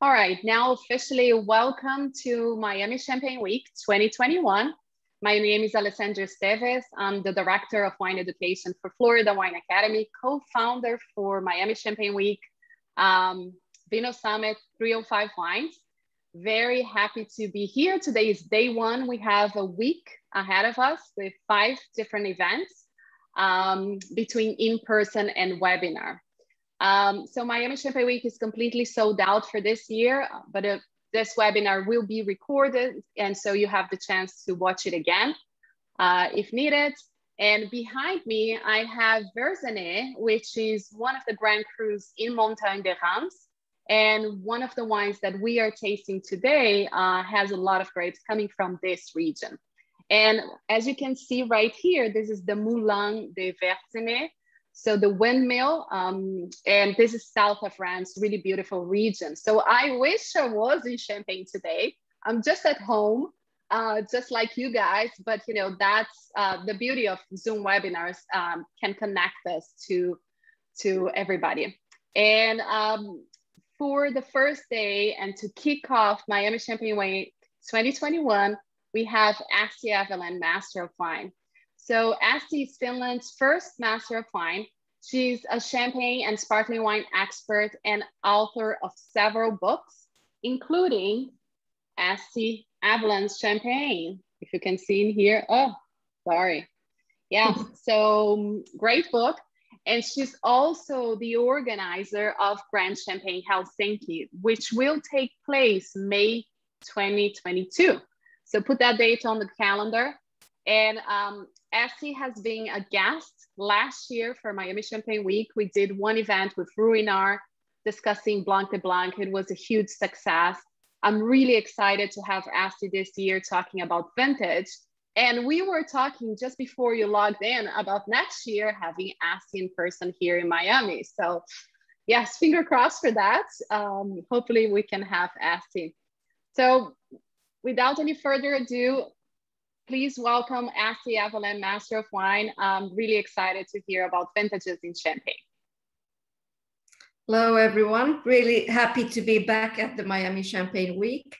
All right, now officially welcome to Miami Champagne Week 2021. My name is Alessandra Esteves. I'm the Director of Wine Education for Florida Wine Academy, co-founder for Miami Champagne Week, um, Vino Summit 305 Wines. Very happy to be here. Today is day one. We have a week ahead of us with five different events um, between in-person and webinar. Um, so Miami Champagne Week is completely sold out for this year, but uh, this webinar will be recorded. And so you have the chance to watch it again uh, if needed. And behind me, I have Verzenay, which is one of the Grand Crus in Montagne de Reims. And one of the wines that we are tasting today uh, has a lot of grapes coming from this region. And as you can see right here, this is the Moulin de Verzenay. So the windmill, um, and this is south of France, really beautiful region. So I wish I was in Champagne today. I'm just at home, uh, just like you guys, but you know, that's uh, the beauty of Zoom webinars um, can connect us to, to everybody. And um, for the first day and to kick off Miami Champagne Week 2021, we have Essi Avellan, Master of Wine. So Essi is Finland's first master of wine. She's a champagne and sparkling wine expert and author of several books, including Essi Avellan's Champagne. If you can see in here, oh, sorry. Yeah, so um, great book. And she's also the organizer of Grand Champagne Helsinki, which will take place May 2022. So put that date on the calendar. And um, Essi has been a guest last year for Miami Champagne Week. We did one event with Ruinart discussing Blanc de Blanc. It was a huge success. I'm really excited to have Essi this year talking about vintage. And we were talking just before you logged in about next year having Essi in person here in Miami. So yes, finger crossed for that. Um, hopefully we can have Essi. So without any further ado, please welcome Essi Avellan, Master of Wine. I'm really excited to hear about vintages in Champagne. Hello, everyone. Really happy to be back at the Miami Champagne Week.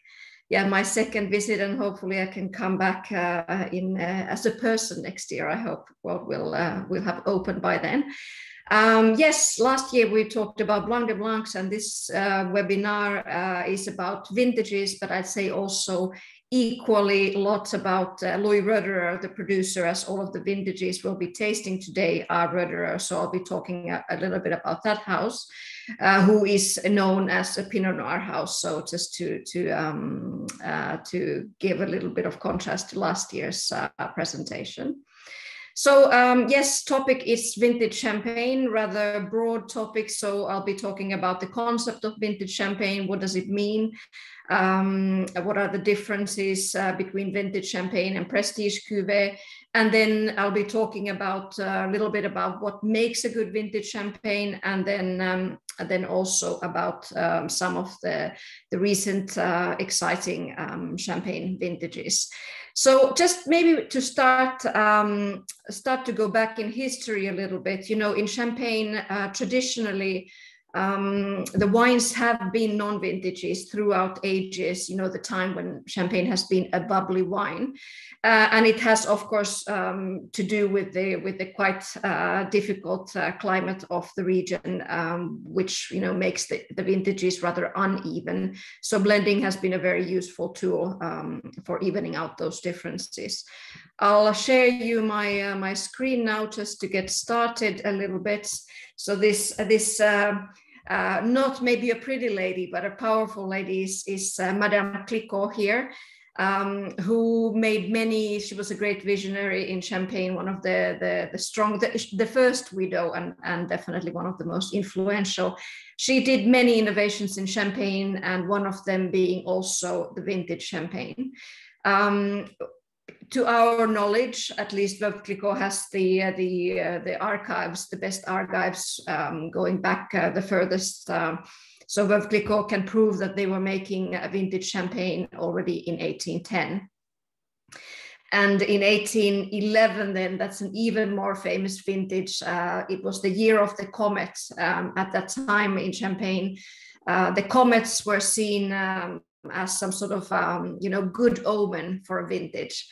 Yeah, my second visit, and hopefully I can come back uh, in uh, as a person next year. I hope what will uh, will have opened by then. Um, yes, last year we talked about Blanc de Blancs, and this uh, webinar uh, is about vintages, but I'd say also equally lots about uh, Louis Roederer, the producer, as all of the vintages we'll be tasting today are Roederer. So I'll be talking a, a little bit about that house, uh, who is known as a Pinot Noir house. So just to to um, uh, to give a little bit of contrast to last year's uh, presentation. So um, yes, topic is vintage champagne, rather broad topic. So I'll be talking about the concept of vintage champagne. What does it mean? um, what are the differences uh, between vintage champagne and prestige cuvee. And then I'll be talking about uh, a little bit about what makes a good vintage champagne, and then um, then also about um, some of the the recent uh, exciting um, champagne vintages. So just maybe to start um, start to go back in history a little bit. You know, in champagne uh, traditionally um, the wines have been non-vintages throughout ages you know the time when champagne has been a bubbly wine. Uh, and it has of course um, to do with the with the quite uh, difficult uh, climate of the region um, which you know makes the, the vintages rather uneven. So blending has been a very useful tool um, for evening out those differences. I'll share you my uh, my screen now just to get started a little bit. So this this uh, not maybe a pretty lady, but a powerful lady is, is uh, Madame Clicquot here, um, who made many. She was a great visionary in Champagne, one of the the, the strong, the, the first widow, and and definitely one of the most influential. She did many innovations in Champagne, and one of them being also the vintage Champagne. Um, to our knowledge, at least Clicquot has the uh, the uh, the archives, the best archives um, going back uh, the furthest. Uh, so Veuve Clicquot can prove that they were making a vintage champagne already in 1810. And in 1811, then that's an even more famous vintage. Uh, it was the year of the comet. Um, at that time in Champagne, uh, the comets were seen um, as some sort of um, you know good omen for a vintage.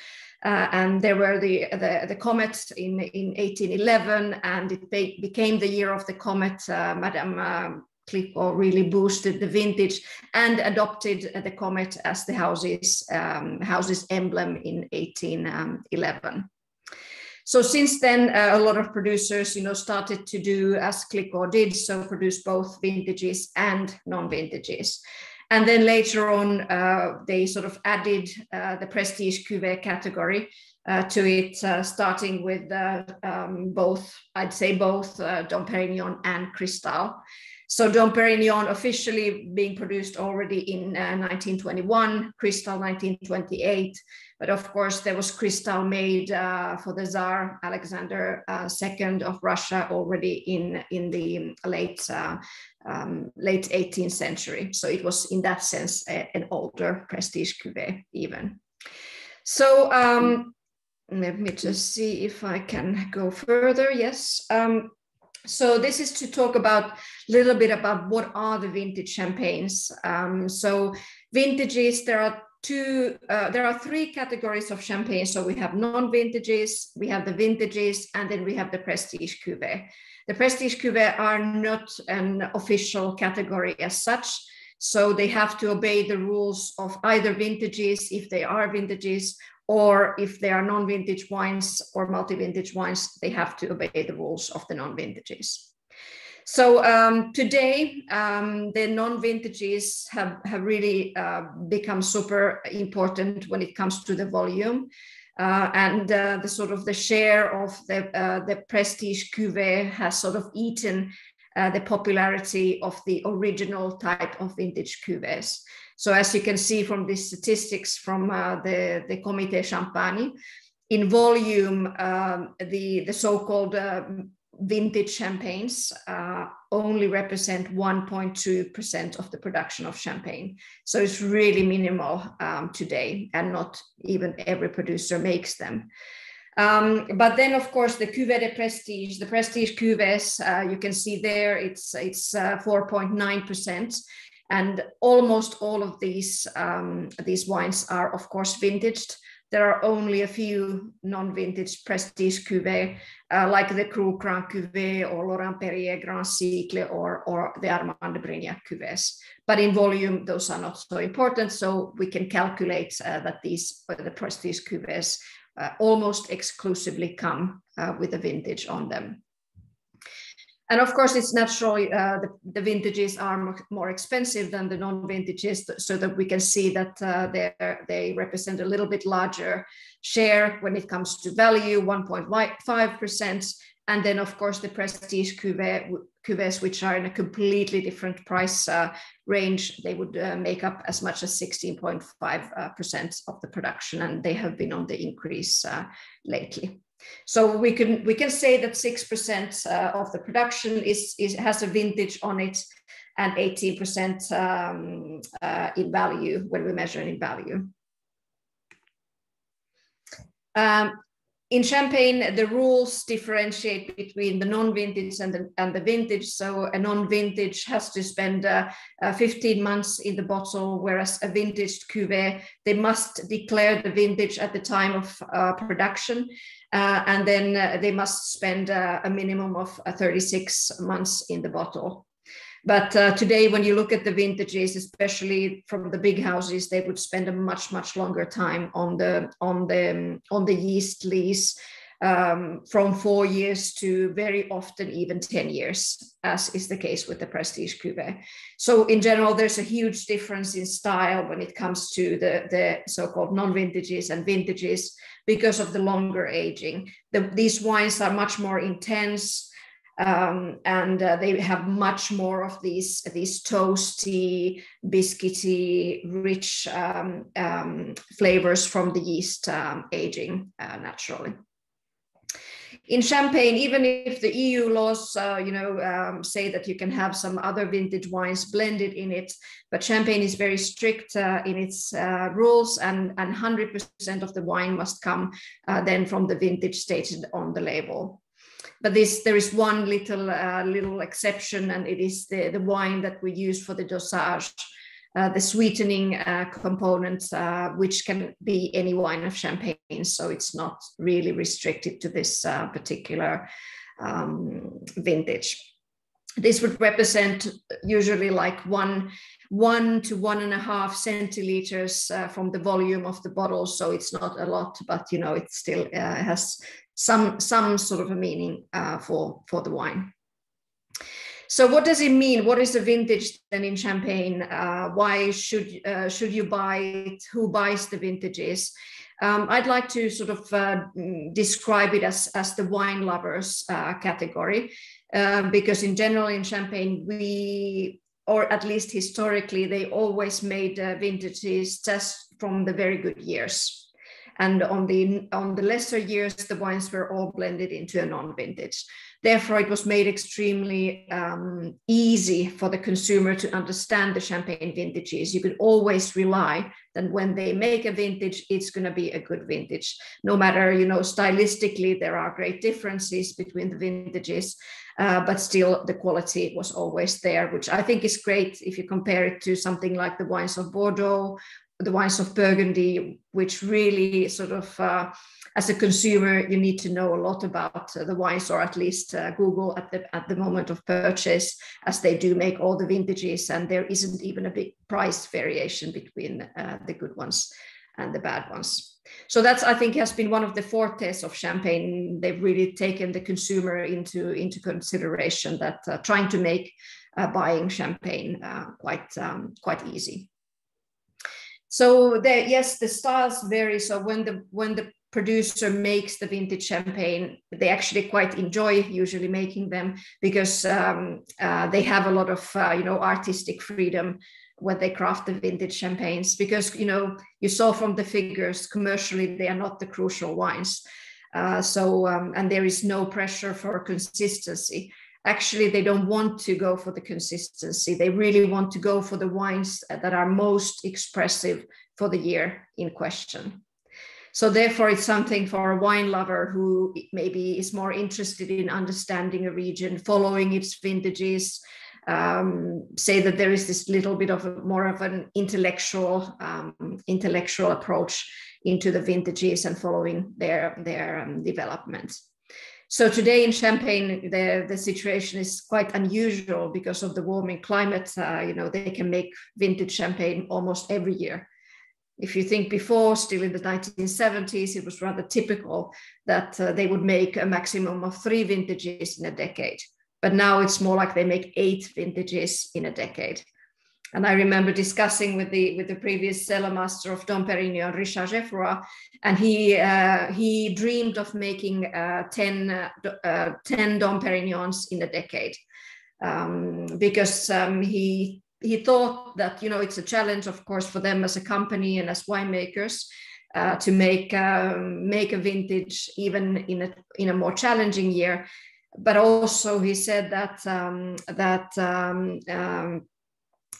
Uh, and there were the, the, the comets in, in 1811, and it be, became the year of the comet. Uh, Madame uh, Clicquot really boosted the vintage and adopted the comet as the house's, um, house's emblem in 1811. So since then, uh, a lot of producers, you know, started to do as Clicquot did, so produce both vintages and non-vintages. And then later on, uh, they sort of added uh, the prestige cuvee category uh, to it, uh, starting with uh, um, both, I'd say both Dom Perignon and Cristal. So Dom Perignon officially being produced already in 1921, Cristal 1928, but of course, there was Cristal made uh, for the Tsar Alexander uh, II of Russia already in, in the late, uh, um, late 18th century. So it was in that sense a, an older prestige cuvee even. So um, let me just see if I can go further. Yes. Um, so this is to talk about a little bit about what are the vintage champagnes. Um, so vintages, there are two, uh, there are three categories of champagne. So we have non-vintages, we have the vintages, and then we have the prestige cuvee. The prestige cuvee are not an official category as such. So they have to obey the rules of either vintages, if they are vintages, or if they are non-vintage wines or multi-vintage wines, they have to obey the rules of the non-vintages. So um, today, um, the non-vintages have, have really uh, become super important when it comes to the volume. Uh, and uh, the sort of the share of the, uh, the prestige cuvee has sort of eaten uh, the popularity of the original type of vintage cuvées. So as you can see from the statistics from uh, the, the Comité Champagne, in volume, um, the, the so-called vintage champagnes uh, only represent 1.2% of the production of champagne. So it's really minimal um, today, and not even every producer makes them. Um, but then, of course, the Cuvée de Prestige, the Prestige Cuvées, uh, you can see there, it's, it's 4.9%. Uh, and almost all of these, um, these wines are, of course, vintaged. There are only a few non-vintage prestige cuvées, uh, like the Krug Grand Cuvée or Laurent Perrier Grand Siècle or, or the Armand de Brignac cuvées. But in volume, those are not so important. So we can calculate uh, that these, uh, the prestige cuvées, uh, almost exclusively come uh, with a vintage on them. And of course, it's natural, uh, the, the, vintages are more expensive than the non-vintages, so that we can see that uh, they represent a little bit larger share when it comes to value, 1.5%. And then, of course, the prestige cuvées, which are in a completely different price uh, range, they would uh, make up as much as 16.5% uh, of the production, and they have been on the increase uh, lately. So we can we can say that six percent uh, of the production is, is has a vintage on it, and eighteen percent um, uh, in value when we measure in value. Um, in Champagne, the rules differentiate between the non-vintage and the, and the vintage. So a non-vintage has to spend uh, uh, 15 months in the bottle, whereas a vintage cuvee, they must declare the vintage at the time of uh, production. Uh, and then uh, they must spend uh, a minimum of 36 months in the bottle. But uh, today, when you look at the vintages, especially from the big houses, they would spend a much much longer time on the on the on the yeast lees. um, from four years to very often even ten years, as is the case with the Prestige Cuvée. So in general, there's a huge difference in style when it comes to the the so-called non-vintages and vintages because of the longer aging. The, these wines are much more intense um, and uh, they have much more of these these toasty, biscuity, rich um, um, flavors from the yeast um, aging uh, naturally. In Champagne, even if the EU laws, uh, you know, um, say that you can have some other vintage wines blended in it, but Champagne is very strict uh, in its uh, rules, and and 100% of the wine must come uh, then from the vintage stated on the label. But this there is one little uh, little exception, and it is the the wine that we use for the dosage. Uh, the sweetening uh, component, uh, which can be any wine of champagne. So it's not really restricted to this uh, particular um, vintage. This would represent usually like one, one to one and a half centiliters uh, from the volume of the bottle. So it's not a lot, but you know it still has some some sort of a meaning for for the wine. So what does it mean? What is a vintage then in champagne? Uh, why should uh, should you buy it? Who buys the vintages? Um, I'd like to sort of uh, describe it as, as the wine lovers uh, category, um, because in general in champagne we, or at least historically, they always made uh, vintages just from the very good years. And on the on the lesser years the wines were all blended into a non-vintage Therefore, it was made extremely um, easy for the consumer to understand the champagne vintages. You could always rely that when they make a vintage, it's going to be a good vintage. No matter, you know, stylistically, there are great differences between the vintages, uh, but still the quality was always there, which I think is great if you compare it to something like the wines of Bordeaux, the wines of Burgundy, which really sort of uh, as a consumer, you need to know a lot about uh, the wines, or at least uh, Google at the at the moment of purchase, as they do make all the vintages, and there isn't even a big price variation between uh, the good ones and the bad ones. So that's I think has been one of the fortes of champagne. They've really taken the consumer into into consideration that uh, trying to make uh, buying champagne uh, quite um, quite easy. So yes, the styles vary. So when the when the producer makes the vintage champagne, they actually quite enjoy usually making them because um, uh, they have a lot of uh, you know artistic freedom when they craft the vintage champagnes because you know you saw from the figures commercially they are not the crucial wines. Uh, so um, and there is no pressure for consistency. Actually, they don't want to go for the consistency. They really want to go for the wines that are most expressive for the year in question. So therefore, it's something for a wine lover who maybe is more interested in understanding a region, following its vintages. Um, say that there is this little bit of a, more of an intellectual um, intellectual approach into the vintages and following their their um, development. So today in Champagne, the, the situation is quite unusual because of the warming climate. Uh, you know, they can make vintage champagne almost every year if you think before, still in the 1970s, it was rather typical that uh, they would make a maximum of three vintages in a decade. But now it's more like they make eight vintages in a decade. And I remember discussing with the with the previous cellar master of Dom Perignon, Richard Geoffroy, and he uh, he dreamed of making uh, 10, uh, uh 10 Dom Perignons in a decade um, because um, he he thought that you know it's a challenge, of course, for them as a company and as winemakers uh, to make um, make a vintage even in a in a more challenging year. But also, he said that um, that um, um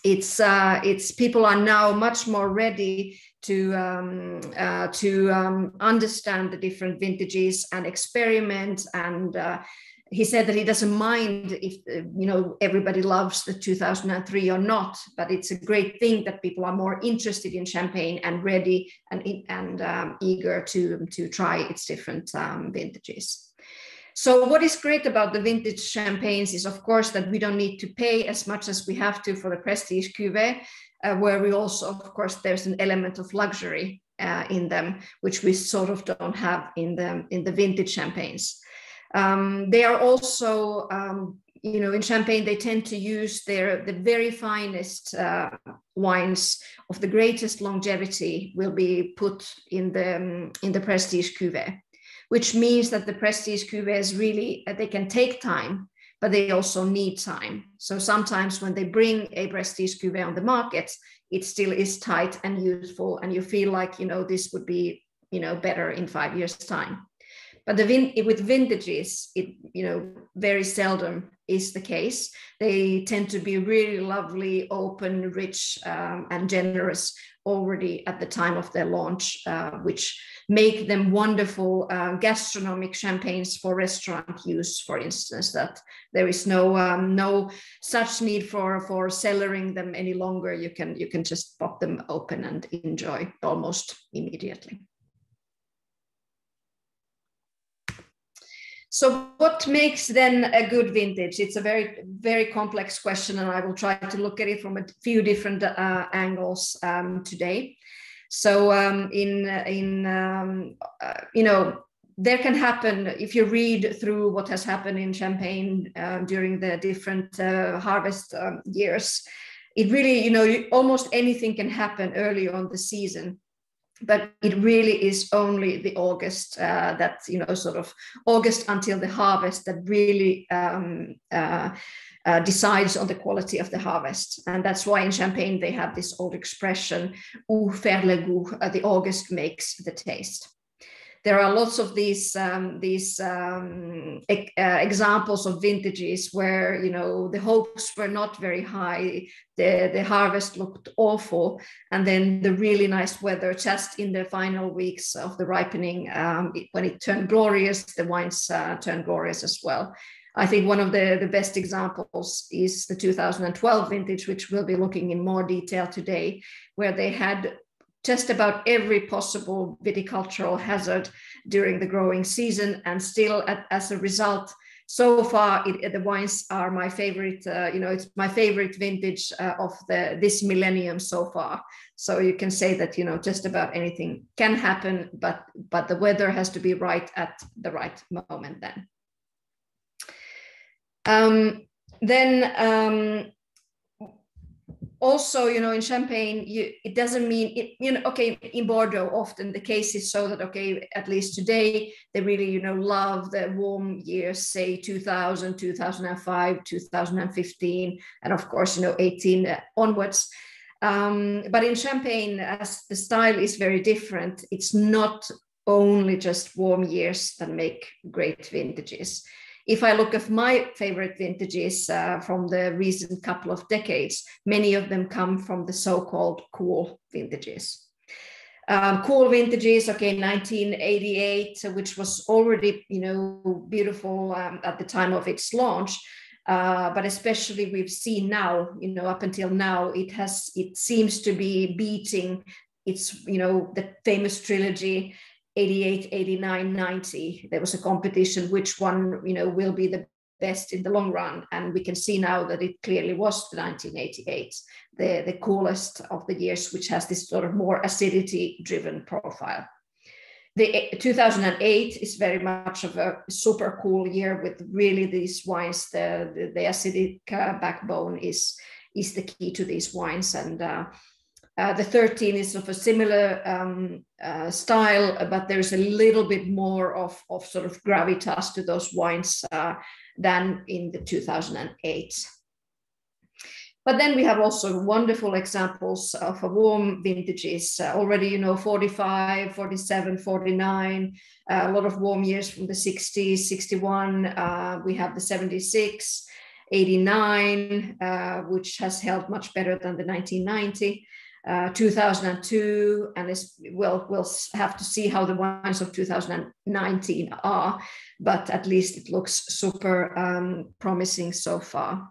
it's uh, it's people are now much more ready to um, uh, to um, understand the different vintages and experiment and uh, he said that he doesn't mind if uh, you know everybody loves the 2003 or not but it's a great thing that people are more interested in champagne and ready and and um, eager to to try its different um, vintages. So what is great about the vintage champagnes is of course that we don't need to pay as much as we have to for the prestige cuvee uh, where we also of course there's an element of luxury uh, in them which we sort of don't have in the in the vintage champagnes um, they are also, um, you know, in Champagne, they tend to use their the very finest uh, wines of the greatest longevity will be put in the um, in the prestige cuvee, which means that the prestige cuvées really uh, they can take time, but they also need time. So sometimes when they bring a prestige cuvee on the market, it still is tight and useful, and you feel like you know this would be you know better in five years' time. But the vin- with vintages, it you know very seldom is the case. They tend to be really lovely, open, rich, um, and generous already at the time of their launch, uh, which make them wonderful uh, gastronomic champagnes for restaurant use, for instance, that there is no um, no such need for for cellaring them any longer. You can you can just pop them open and enjoy almost immediately. So what makes then a good vintage? It's a very, very complex question, and I will try to look at it from a few different uh, angles um, today. So um, in, in um, uh, you know, there can happen, if you read through what has happened in Champagne uh, during the different uh, harvest um, years, it really, you know, almost anything can happen early on the season but it really is only the August uh, that you know sort of August until the harvest that really um, uh, uh, decides on the quality of the harvest, and that's why in Champagne they have this old expression "Août fait le goût," uh, the August makes the taste there are lots of these um, these um, e- uh, examples of vintages where you know the hopes were not very high, the the harvest looked awful, and then the really nice weather just in the final weeks of the ripening, um, it, when it turned glorious, the wines uh, turned glorious as well. I think one of the, the best examples is the 2012 vintage, which we'll be looking in more detail today, where they had just about every possible viticultural hazard during the growing season. And still, at, as a result, so far it, the wines are my favorite. Uh, you know, it's my favorite vintage uh, of the this millennium so far. So you can say that you know just about anything can happen, but but the weather has to be right at the right moment. Then. Um, then um, also you know in champagne you, it doesn't mean it you know okay in bordeaux often the case is so that okay at least today they really you know love the warm years say 2000 2005 2015 and of course you know 18 onwards. Um, but in champagne as the style is very different it's not only just warm years that make great vintages if I look at my favorite vintages uh, from the recent couple of decades, many of them come from the so-called cool vintages. Um, cool vintages, okay, 1988, which was already, you know, beautiful um, at the time of its launch. Uh, but especially we've seen now, you know, up until now, it has, it seems to be beating its, you know, the famous trilogy 88 89 90 there was a competition which one you know will be the best in the long run. And we can see now that it clearly was the 1988 the, the coolest of the years which has this sort of more acidity driven profile. The 2008 is very much of a super cool year with really these wines. The the, the acidic uh, backbone is is the key to these wines. And uh, uh, the 13 is of a similar um, uh, style, but there's a little bit more of, of sort of gravitas to those wines uh, than in the 2008. But then we have also wonderful examples of warm vintages uh, already, you know, 45, 47, 49, uh, a lot of warm years from the 60s, 61. Uh, we have the 76, 89, which has held much better than the 1990. Uh, 2002, and we'll, we'll have to see how the wines of 2019 are, but at least it looks super um, promising so far.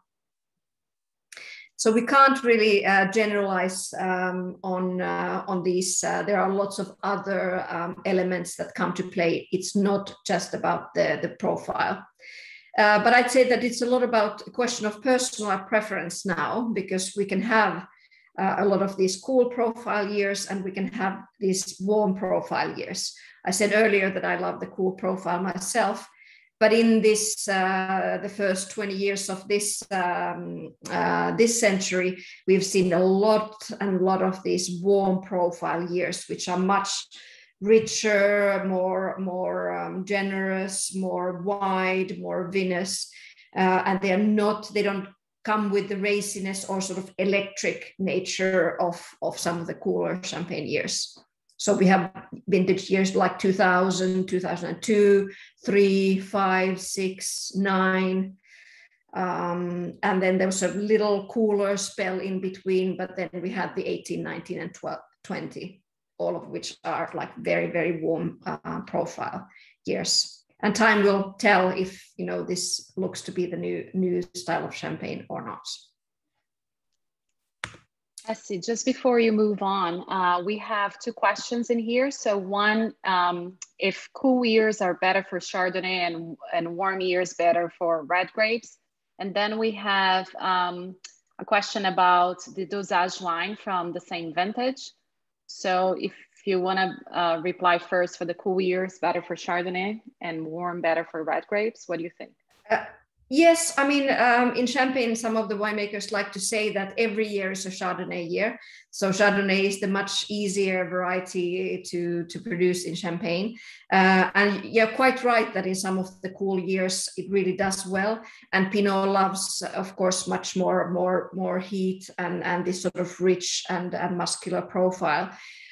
So we can't really uh, generalize um, on, uh, on these. Uh, there are lots of other um, elements that come to play. It's not just about the, the profile. Uh, but I'd say that it's a lot about a question of personal preference now, because we can have uh, a lot of these cool profile years and we can have these warm profile years. I said earlier that I love the cool profile myself, but in this uh, the first 20 years of this um, uh, this century, we've seen a lot and a lot of these warm profile years, which are much richer, more more um, generous, more wide, more vinous, uh, and they are not they don't come with the raciness or sort of electric nature of, of some of the cooler champagne years. So we have vintage years like 2000, 2002, 3, 5, 6, 9. Um, and then there was a little cooler spell in between, but then we had the 18, 19, and 12, 20. all of which are like very, very warm uh, profile years. And time will tell if you know this looks to be the new new style of champagne or not. I see. Just before you move on, uh, we have two questions in here. So one, um, if cool years are better for Chardonnay and, and warm years better for red grapes. And then we have um, a question about the dosage wine from the same vintage. So if you want to uh, reply first for the cool years, better for Chardonnay and warm, better for red grapes, what do you think? Uh, Yes, I mean, um, in Champagne, some of the winemakers like to say that every year is a Chardonnay year. So Chardonnay is the much easier variety to, to produce in Champagne. Uh, and you're quite right that in some of the cool years, it really does well. And Pinot loves, of course, much more, more, more heat and, and this sort of rich and, and muscular profile.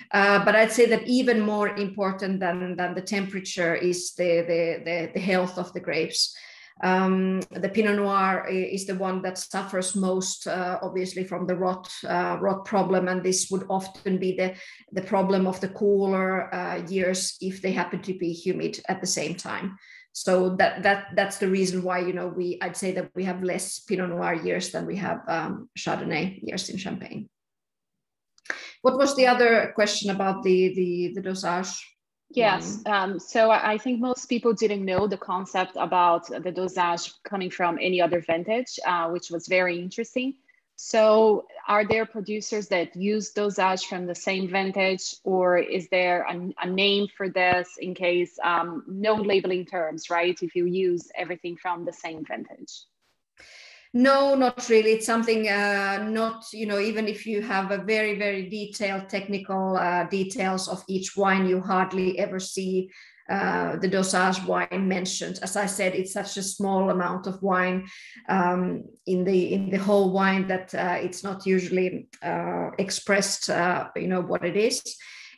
Uh, but I'd say that even more important than, than the temperature is the, the, the, the health of the grapes. Um, the Pinot Noir is the one that suffers most, uh, obviously, from the rot uh, rot problem, and this would often be the the problem of the cooler uh, years if they happen to be humid at the same time. So that that that's the reason why you know we I'd say that we have less Pinot Noir years than we have um, Chardonnay years in Champagne. What was the other question about the the the dosage? Yes. Um, so I think most people didn't know the concept about the dosage coming from any other vintage, uh, which was very interesting. So are there producers that use dosage from the same vintage or is there a, a name for this in case um, no labeling terms, right? If you use everything from the same vintage? No, not really. It's something uh, not, you know, even if you have a very, very detailed technical uh, details of each wine, you hardly ever see uh, the dosage wine mentioned. As I said, it's such a small amount of wine um, in the in the whole wine that uh, it's not usually uh, expressed, uh, you know, what it is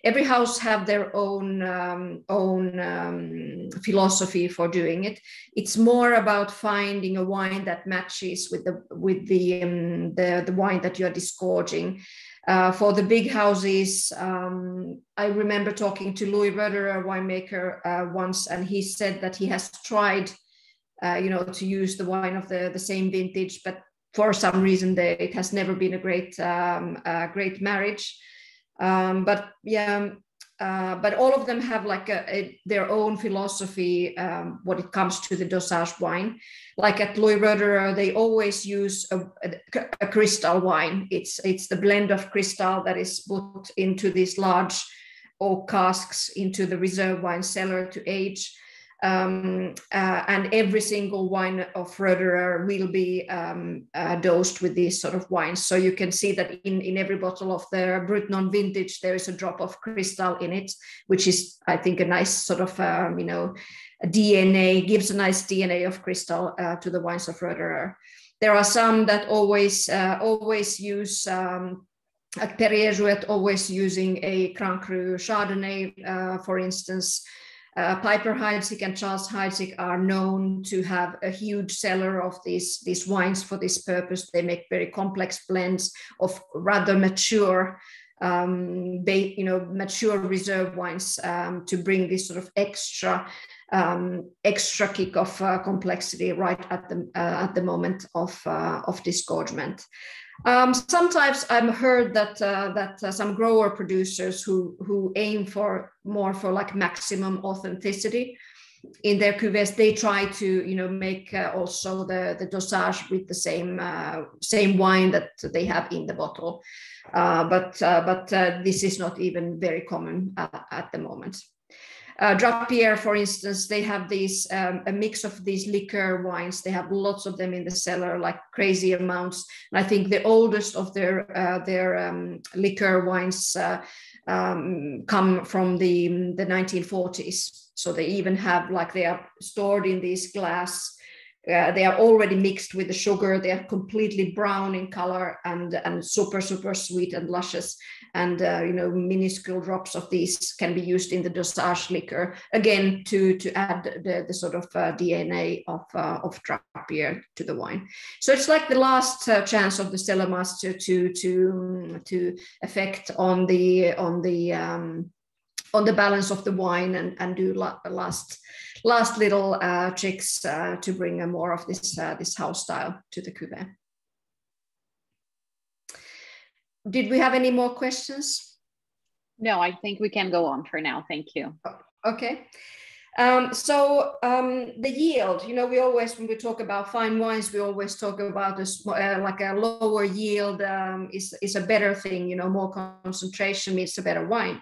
every house have their own um, own um, philosophy for doing it. It's more about finding a wine that matches with the with the um, the, the wine that you are disgorging. Uh, for the big houses, um, I remember talking to Louis Roederer, a winemaker, uh, once, and he said that he has tried, uh, you know, to use the wine of the, the same vintage, but for some reason, they, it has never been a great um, great marriage. Um, but yeah, uh, but all of them have like a, a, their own philosophy um, when it comes to the dosage wine. Like at Louis Roederer, they always use a, a, a, Cristal wine. It's it's the blend of Cristal that is put into these large oak casks into the reserve wine cellar to age um, uh, and every single wine of Roederer will be um, uh, dosed with these sort of wines. So you can see that in, in every bottle of the Brut Non vintage, there is a drop of Cristal in it, which is, I think, a nice sort of, um, you know, DNA, gives a nice DNA of Cristal uh, to the wines of Roederer. There are some that always, uh, always use um, at Perrier Jouet always using a Grand Cru Chardonnay, uh, for instance, uh, Piper Heidsieck and Charles Heidsieck are known to have a huge cellar of these, these wines for this purpose. They make very complex blends of rather mature, um, you know, mature reserve wines um, to bring this sort of extra, um, extra kick of uh, complexity right at the uh, at the moment of uh, of disgorgement. Um, sometimes I've heard that uh, that uh, some grower producers who who aim for more for like maximum authenticity in their cuvées, they try to you know make uh, also the the dosage with the same uh, same wine that they have in the bottle, uh, but uh, but this is not even very common at the moment. Uh, Drapier, for instance, they have these um, a mix of these liquor wines. They have lots of them in the cellar, like crazy amounts. And I think the oldest of their uh, their um, liquor wines uh, um, come from the the 1940s. So they even have like they are stored in these glass uh, they are already mixed with the sugar. They are completely brown in color and, and super, super sweet and luscious. And, uh, you know, minuscule drops of these can be used in the dosage liquor, again, to, to add the, the sort of uh, DNA of, uh, of draft beer to the wine. So it's like the last uh, chance of the cellar master to, to, to affect on the, on the, um, on the balance of the wine and, and do last last little uh, tricks uh, to bring more of this, uh, this house style to the cuvee. Did we have any more questions? No, I think we can go on for now. Thank you. Okay. Um, so um, the yield, you know, we always, when we talk about fine wines, we always talk about this, uh, like a lower yield um, is, is a better thing, you know, more concentration means a better wine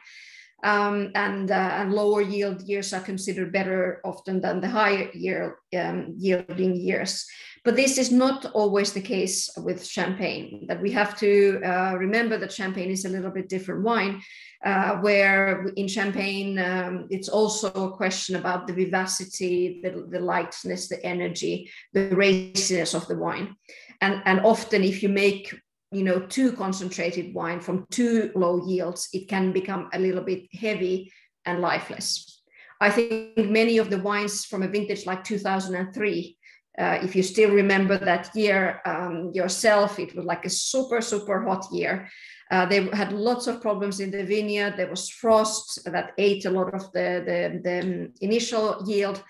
um, and, uh, and lower yield years are considered better often than the higher year, um, yielding years. But this is not always the case with champagne, that we have to uh, remember that champagne is a little bit different wine, uh, where in champagne, um, it's also a question about the vivacity, the, the lightness, the energy, the raciness of the wine. And, and often if you make you know too concentrated wine from too low yields it can become a little bit heavy and lifeless. I think many of the wines from a vintage like 2003 uh, if you still remember that year um, yourself it was like a super super hot year. Uh, they had lots of problems in the vineyard. There was frost that ate a lot of the, the, the initial yield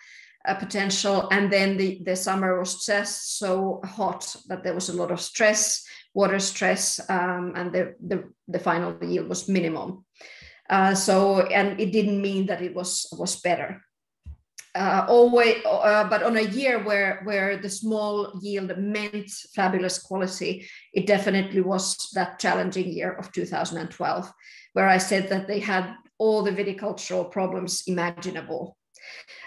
uh, potential and then the, the summer was just so hot that there was a lot of stress water stress, um, and the, the, the, final yield was minimum. Uh, so, and it didn't mean that it was, was better. Uh, always, uh, but on a year where where the small yield meant fabulous quality, it definitely was that challenging year of 2012, where I said that they had all the viticultural problems imaginable.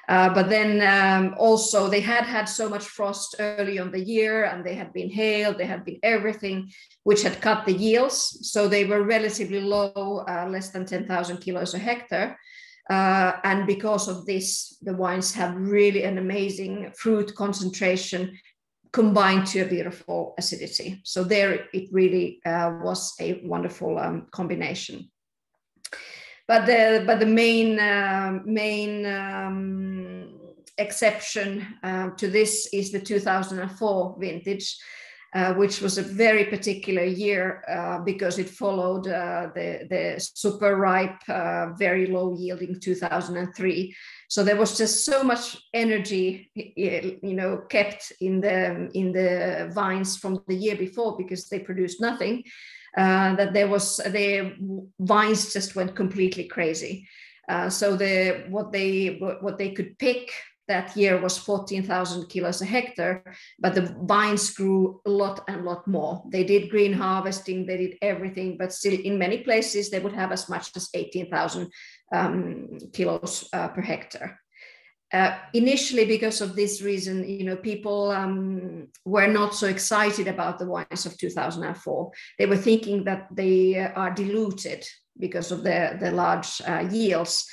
Uh, but then um, also they had had so much frost early on the year and they had been hail, they had been everything, which had cut the yields. So they were relatively low, uh, less than 10,000 kilos a hectare. Uh, and because of this, the wines have really an amazing fruit concentration combined to a beautiful acidity. So there it really uh, was a wonderful um, combination but the but the main uh, main um, exception uh, to this is the 2004 vintage. Uh, which was a very particular year uh, because it followed uh, the, the super ripe, uh, very low yielding 2003. So there was just so much energy, you know, kept in the in the vines from the year before because they produced nothing uh, that there was the vines just went completely crazy. Uh, so the what they what they could pick that year was 14,000 kilos a hectare, but the vines grew a lot and lot more. They did green harvesting, they did everything, but still in many places they would have as much as 18,000 um, kilos uh, per hectare. Uh, initially, because of this reason, you know, people um, were not so excited about the wines of 2004. They were thinking that they are diluted because of the, the large uh, yields.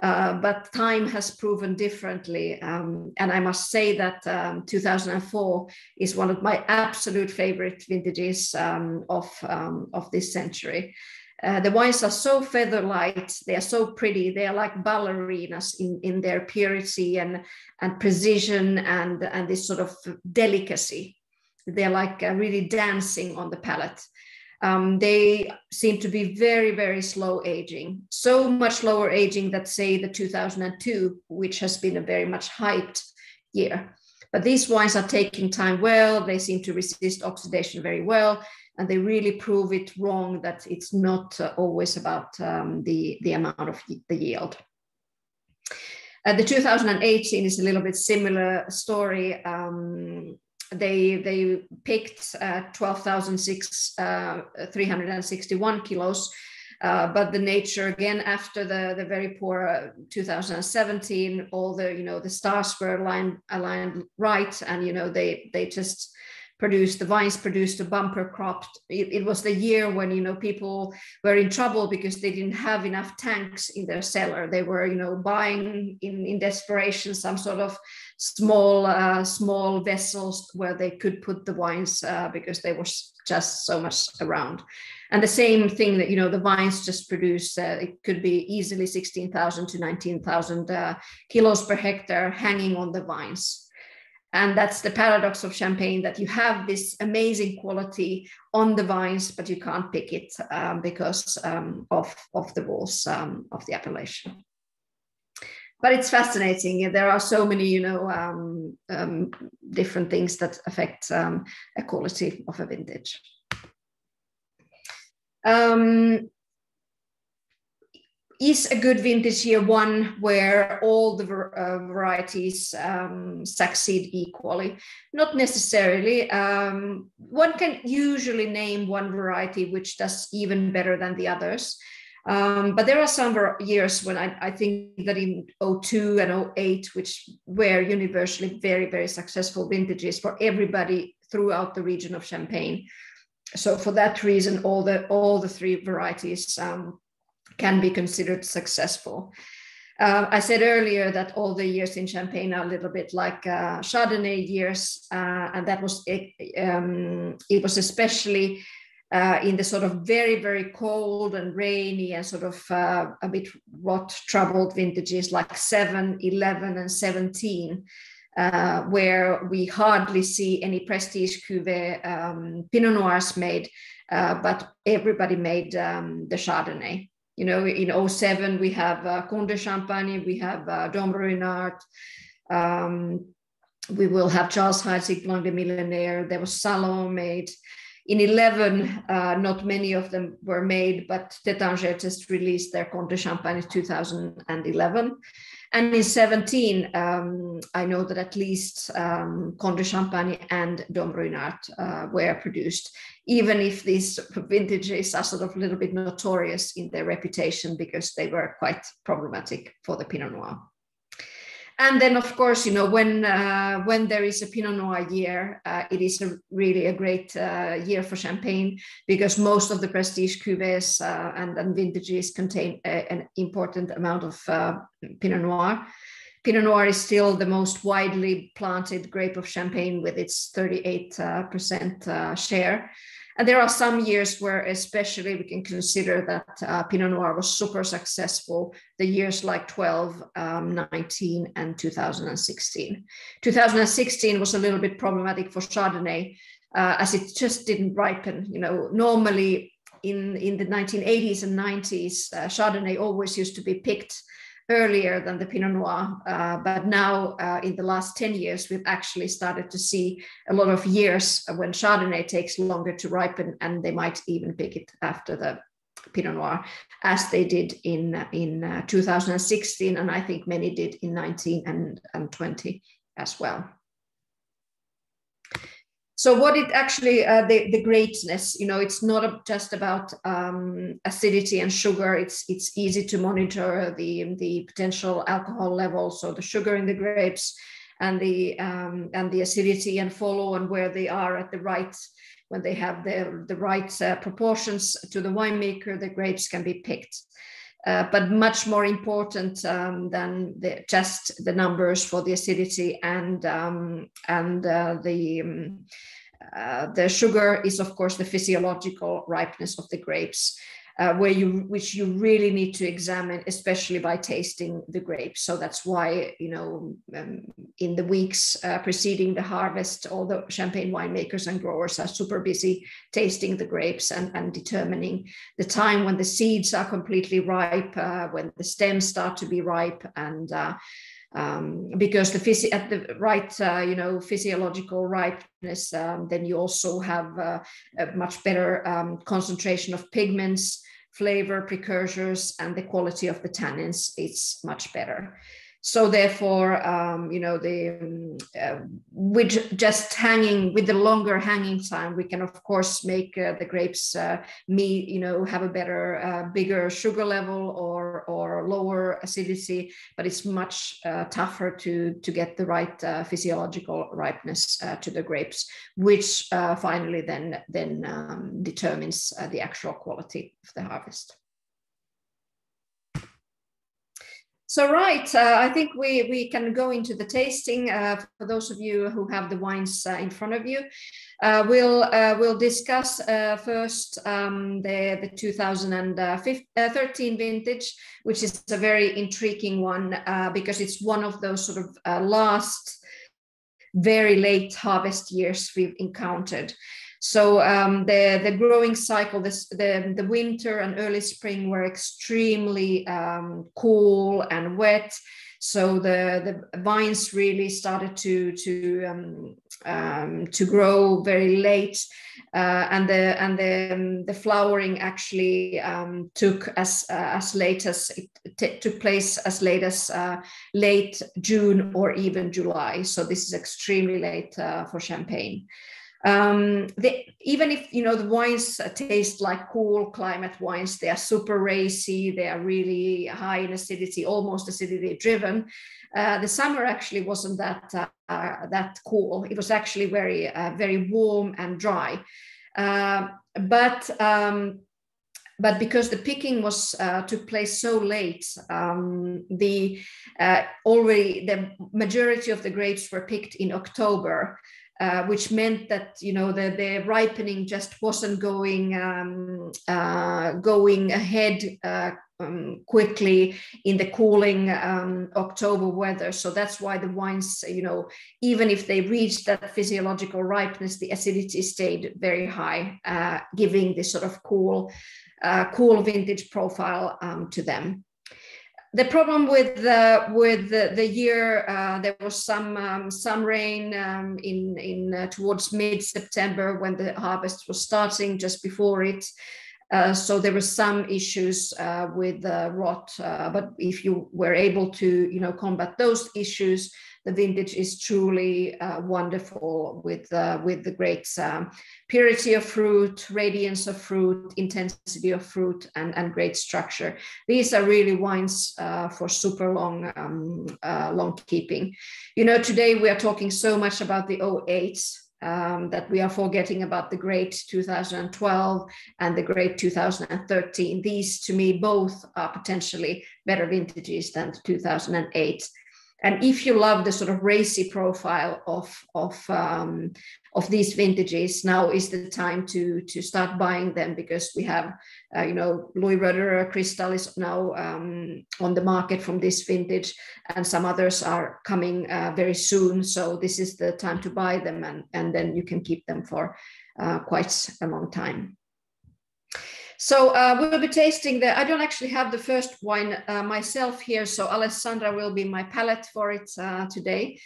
Uh, but time has proven differently. Um, and I must say that um, 2004 is one of my absolute favorite vintages um, of, um, of this century. Uh, the wines are so feather light, they are so pretty, they are like ballerinas in, in their purity and, and precision and, and this sort of delicacy. They're like uh, really dancing on the palate. Um, they seem to be very, very slow aging, so much lower aging that, say, the 2002, which has been a very much hyped year. But these wines are taking time well, they seem to resist oxidation very well and they really prove it wrong that it's not uh, always about um, the, the amount of the yield. Uh, the 2018 is a little bit similar story. Um, they they picked uh, 12,361 uh, kilos, uh, but the nature again after the the very poor uh, 2017, all the you know the stars were aligned aligned right, and you know they they just produced the vines produced a bumper crop. It, it, was the year when you know people were in trouble because they didn't have enough tanks in their cellar. They were you know buying in, in desperation some sort of small uh, small vessels where they could put the wines uh, because there was just so much around. And the same thing that you know the vines just produce uh, it could be easily 16000 to 19000 uh, kilos per hectare hanging on the vines and that's the paradox of champagne that you have this amazing quality on the vines but you can't pick it um, because um, of, of the rules um, of the appellation. But it's fascinating. There are so many you know um, um, different things that affect um, a quality of a vintage. Um, is a good vintage year one where all the uh, varieties um, succeed equally? Not necessarily. Um, one can usually name one variety which does even better than the others. Um, but there are some years when I, I, think that in 02 and 08, which were universally very, very successful vintages for everybody throughout the region of Champagne. So for that reason, all the all the three varieties um, can be considered successful. Uh, I said earlier that all the years in Champagne are a little bit like uh, Chardonnay years, uh, and that was it. Um, it was especially uh, in the sort of very very cold and rainy and sort of uh, a bit rot troubled vintages like 7, 11, and 17. Uh, where we hardly see any prestige cuvee um, Pinot Noirs made, but everybody made um, the Chardonnay you know, in 07, we have uh, Comte de Champagne, we have uh, Dom Ruinart, um, we will have Charles Heidsieck Blanc de Millénaire, there was Salon made. In 11, uh, not many of them were made, but Taittinger just released their Comte de Champagne in 2011. And in 17, um, I know that at least um, Comte de Champagne and Dom Ruinart uh, were produced, even if these vintages are sort of a little bit notorious in their reputation because they were quite problematic for the Pinot Noir and then of course you know when uh, when there is a pinot noir year uh, it is a, really a great uh, year for champagne because most of the prestige cuvées uh, and, and, vintages contain a, an important amount of uh, pinot noir. Pinot noir is still the most widely planted grape of champagne with its 38% uh, share and there are some years where, especially, we can consider that uh, Pinot Noir was super successful, the years like 12, um, 19, and 2016. 2016 was a little bit problematic for Chardonnay uh, as it just didn't ripen. You know, normally in, in the 1980s and 90s, uh, Chardonnay always used to be picked earlier than the Pinot Noir. Uh, but now, uh, in the last 10 years, we've actually started to see a lot of years when Chardonnay takes longer to ripen, and they might even pick it after the Pinot Noir, as they did in, in uh, 2016, and I think many did in 19 and, and 20 as well so what it actually uh, the, the greatness you know it's not just about um, acidity and sugar. It's it's easy to monitor the the potential alcohol level so the sugar in the grapes and the um, and the acidity and follow on where they are at the right when they have the the right uh, proportions to the winemaker the grapes can be picked uh, but much more important um, than the, just the numbers for the acidity and um, and uh, the um, uh, the sugar is of course the physiological ripeness of the grapes. Uh, where you which you really need to examine especially by tasting the grapes. So that's why you know um, in the weeks uh, preceding the harvest all the champagne winemakers and growers are super busy tasting the grapes and, and determining the time when the seeds are completely ripe uh, when the stems start to be ripe and uh, um, because the phys- at the right uh, you know physiological ripeness um, then you also have uh, a much better um, concentration of pigments flavor precursors and the quality of the tannins is much better So therefore, um, you know, the um, uh, with just hanging with the longer hanging time, we can of course make uh, the grapes uh, you know, have a better, uh, bigger sugar level or or lower acidity, but it's much uh, tougher to to get the right uh, physiological ripeness to the grapes, which finally then then um, determines the actual quality of the harvest. So right, uh, I think we, we can go into the tasting. Uh, for those of you who have the wines uh, in front of you, uh, we'll uh, we'll discuss uh, first um, the the 2013 vintage, which is a very intriguing one because it's one of those sort of last very late harvest years we've encountered. So um, the, the growing cycle, this, the, the winter and early spring were extremely um, cool and wet. So the, the vines really started to, to, um, um to grow very late. Uh, and the and the um, the flowering actually um, took as uh, as late as it took place as late as uh, late June or even July. So this is extremely late uh, for champagne. Um, even if you know the wines taste like cool climate wines, they are super racy. They are really high in acidity, almost acidity driven. Uh, the summer actually wasn't that uh, that cool. It was actually very uh, very warm and dry. Uh, but um, but because the picking was uh, took place so late, um, the uh, already the majority of the grapes were picked in October. Uh, which meant that you know the, the ripening just wasn't going um, uh, going ahead uh, um, quickly in the cooling um, October weather. So that's why the wines, you know, even if they reached that physiological ripeness, the acidity stayed very high, uh, giving this sort of cool, uh, cool vintage profile um, to them the problem with the with the, the year uh, there was some um, some rain um, in in uh, towards mid September when the harvest was starting just before it uh, so there were some issues uh, with the rot uh, but if you were able to you know combat those issues the vintage is truly uh, wonderful with, uh, with the great um, purity of fruit, radiance of fruit, intensity of fruit, and, and great structure. These are really wines uh, for super long, um, uh, long keeping. You know, today we are talking so much about the 08s. Um, that we are forgetting about the great 2012 and the great 2013. These, to me, both are potentially better vintages than 2008 and if you love the sort of racy profile of of um, of these vintages, now is the time to to start buying them because we have, uh, you know, Louis Roederer Cristal is now um, on the market from this vintage, and some others are coming uh, very soon. So this is the time to buy them, and and then you can keep them for uh, quite a long time. So uh, we'll be tasting the, I don't actually have the first wine uh, myself here, so Alessandra will be my palate for it uh, today.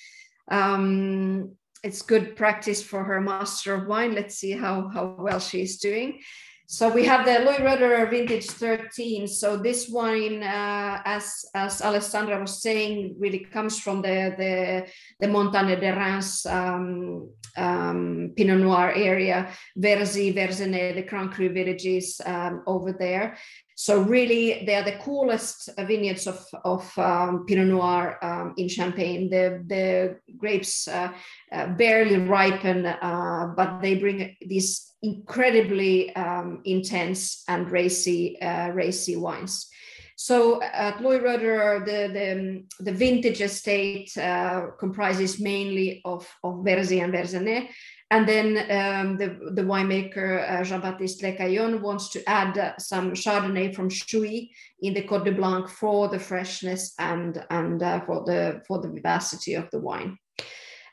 Um, it's good practice for her master of wine. Let's see how, how well she's doing. So we have the Louis Roederer Vintage 13. So this wine, uh, as as Alessandra was saying, really comes from the the, the Montagne de Reims um, um, Pinot Noir area, Verzy, Verzenay, the Grand Cru villages um, over there. So really, they are the coolest vineyards of, of um, Pinot Noir um, in Champagne. The, the grapes uh, uh, barely ripen, uh, but they bring these incredibly um, intense and racy, uh, racy wines. So at Louis Roederer, the, the, the, vintage estate uh, comprises mainly of, of Verzy and Verzenay, and then um, the, the winemaker uh, Jean-Baptiste Lecaillon wants to add uh, some Chardonnay from Chouilly in the Côte de Blanc for the freshness and, and uh, for, the, for the vivacity of the wine.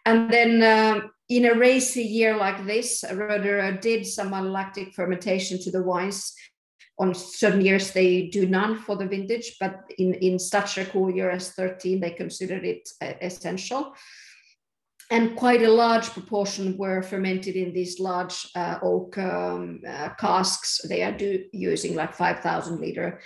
And then um, in a racy year like this, Roederer did some malolactic fermentation to the wines. On certain years, they do none for the vintage, but in, in such a cool year as 13, they considered it uh, essential and quite a large proportion were fermented in these large uh, oak um, uh, casks. They are do, using like 5,000 liter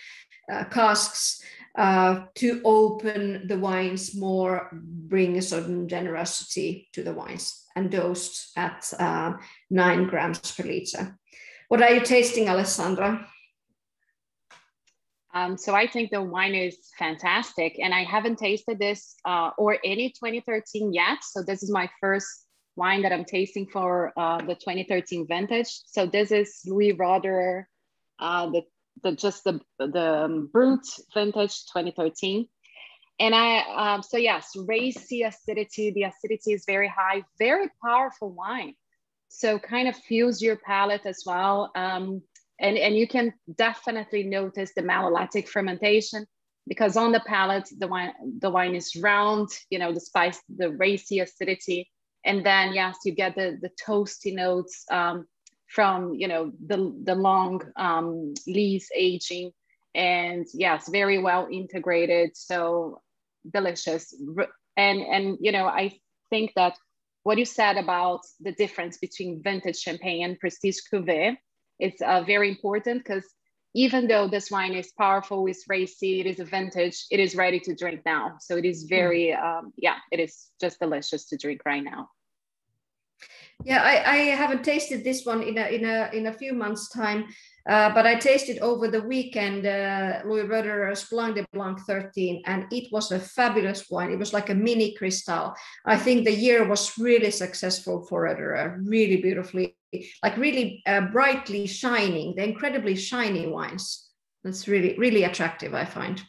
uh, casks. uh, to open the wines more, bring a certain generosity to the wines, and dosed at uh, nine grams per liter. What are you tasting, Alessandra? Um, so I think the wine is fantastic, and I haven't tasted this uh, or any 2013 yet. So this is my first wine that I'm tasting for uh, the 2013 vintage. So this is Louis Roederer, uh, the the just the the um, brut vintage 2013. And I um, so yes, racy acidity. The acidity is very high, very powerful wine. So kind of fuels your palate as well. Um, and, and you can definitely notice the malolactic fermentation because on the palate, the wine, the wine is round, you know, the spice, the racy acidity. And then, yes, you get the, the toasty notes um, from, you know, the, the long um, lees aging. And yes, very well integrated. So delicious. And, and, you know, I think that what you said about the difference between vintage champagne and prestige cuvee it's uh, very important because even though this wine is powerful, it's racy, it is a vintage, it is ready to drink now. So it is very, mm. um, yeah, it is just delicious to drink right now. Yeah, I, I haven't tasted this one in a in a in a few months' time, uh, but I tasted over the weekend uh, Louis Roederer's Blanc de Blanc 13, and it was a fabulous wine. It was like a mini Cristal. I think the year was really successful for Roederer, really beautifully, like really uh, brightly shining. The incredibly shiny wines. That's really really attractive. I find.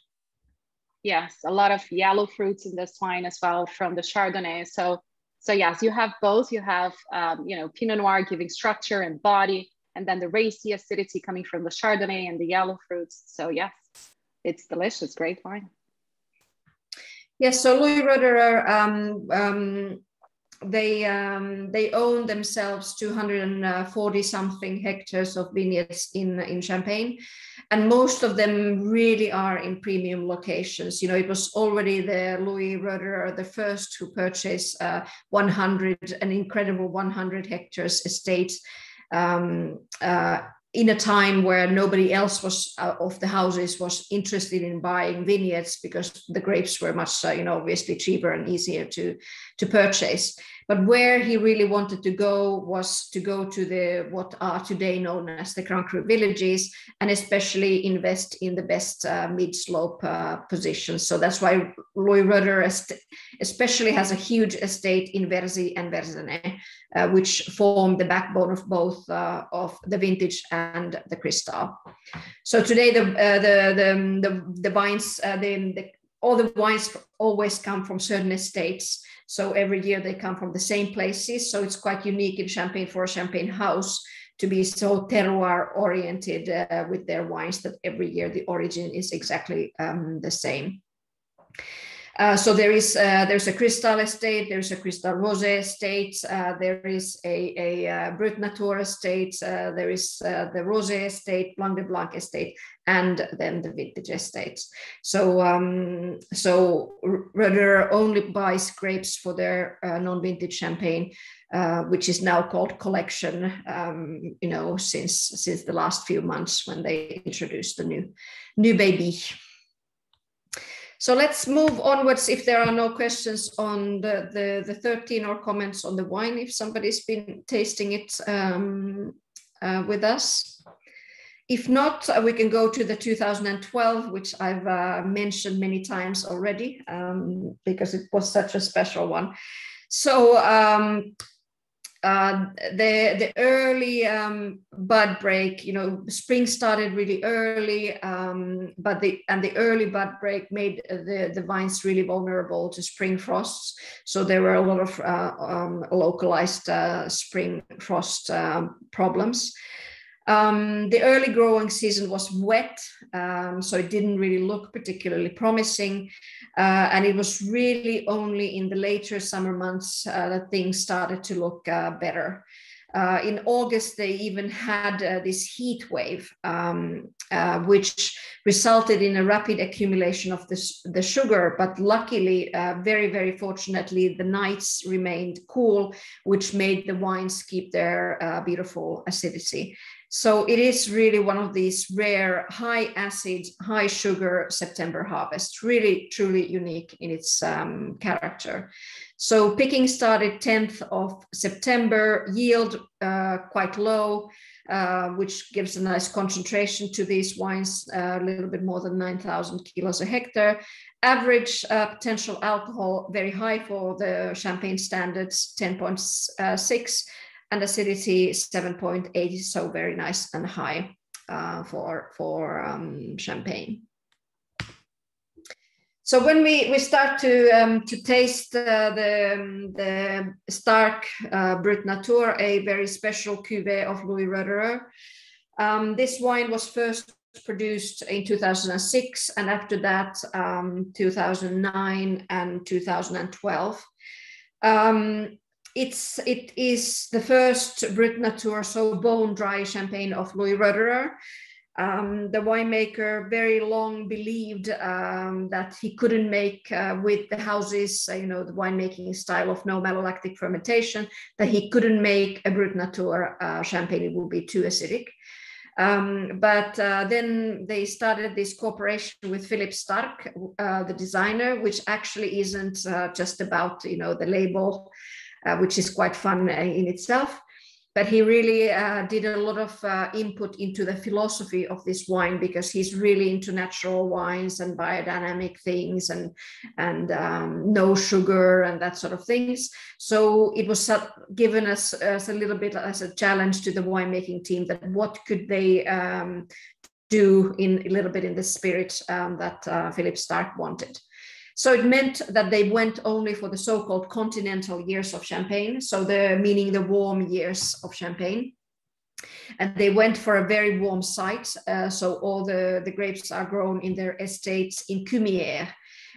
Yes, a lot of yellow fruits in this wine as well from the Chardonnay. So so yes, you have both. You have, um, you know, Pinot Noir giving structure and body, and then the racy acidity coming from the Chardonnay and the yellow fruits. So yes, it's delicious, great wine. Yes, so Louis Roederer, um, um, they um, they own themselves 240 something hectares of vineyards in in Champagne, and most of them really are in premium locations. You know, it was already the Louis Roederer, the first who purchased uh, 100, an incredible 100 hectares estate um, uh, in a time where nobody else was uh, of the houses was interested in buying vineyards because the grapes were much uh, you know obviously cheaper and easier to to purchase but where he really wanted to go was to go to the what are today known as the Grand Cru villages, and especially invest in the best uh, mid-slope uh, positions. So that's why Louis Roederer especially has a huge estate in Verzy and Verzenay, uh, which form the backbone of both uh, of the vintage and the Cristal. So today the uh, the, the the the vines uh, the, the all the wines always come from certain estates so every year they come from the same places. So it's quite unique in Champagne for a Champagne house to be so terroir oriented uh, with their wines that every year the origin is exactly um, the same. Uh, so there is uh, there's a Cristal estate, there's a Cristal Rosé estate, uh, there is a, a uh, Brut Nature estate, uh, there is the Rosé estate, Blanc de Blanc estate, and then the vintage estates. So um, so Roederer only buys grapes for their non-vintage champagne, which is now called collection. Um, you know since since the last few months when they introduced the new new baby. So let's move onwards if there are no questions on the, the, the 13 or comments on the wine, if somebody's been tasting it um, uh, with us. If not, uh, we can go to the 2012, which I've uh, mentioned many times already um, because it was such a special one. So um, uh, the the early um, bud break, you know, spring started really early, um, but the and the early bud break made the the vines really vulnerable to spring frosts. So there were a lot of uh, um, localized uh, spring frost um, problems. Um, the early growing season was wet, um, so it didn't really look particularly promising. Uh, and it was really only in the later summer months uh, that things started to look uh, better. Uh, in August, they even had uh, this heat wave, um, uh, which resulted in a rapid accumulation of the, the sugar. But luckily, very, very fortunately, the nights remained cool, which made the wines keep their beautiful acidity. So it is really one of these rare, high acid, high sugar September harvests, really truly unique in its um, character. So picking started 10th of September, yield uh, quite low, uh, which gives a nice concentration to these wines, uh, a little bit more than 9,000 kilos a hectare. Average uh, potential alcohol, very high for the champagne standards, 10.6 and acidity 7.8 so very nice and high uh, for for um, champagne so when we, we start to um, to taste uh, the the Starck uh, Brut Nature, a very special cuvée of Louis Roederer, um, this wine was first produced in 2006, and after that, um, 2009 and 2012. Um, it's it is the first Brut Nature, so bone dry champagne of Louis Roederer. Um, the winemaker very long believed um, that he couldn't make uh, with the houses, uh, you know, the winemaking style of no malolactic fermentation, that he couldn't make a Brut Nature uh, champagne, it would be too acidic. Um, but uh, then they started this cooperation with Philip Starck, uh, the designer, which actually isn't uh, just about, you know, the label which is quite fun uh, in itself. But he really uh, did a lot of uh, input into the philosophy of this wine because he's really into natural wines and biodynamic things and and um, no sugar and that sort of things. So it was given us as a little bit as a challenge to the winemaking team that what could they um, do in a little bit in the spirit um, that uh, Philip Starck wanted. So it meant that they went only for the so-called continental years of Champagne, so the meaning the warm years of Champagne. And they went for a very warm site. Uh, so all the, the grapes are grown in their estates in Cumières,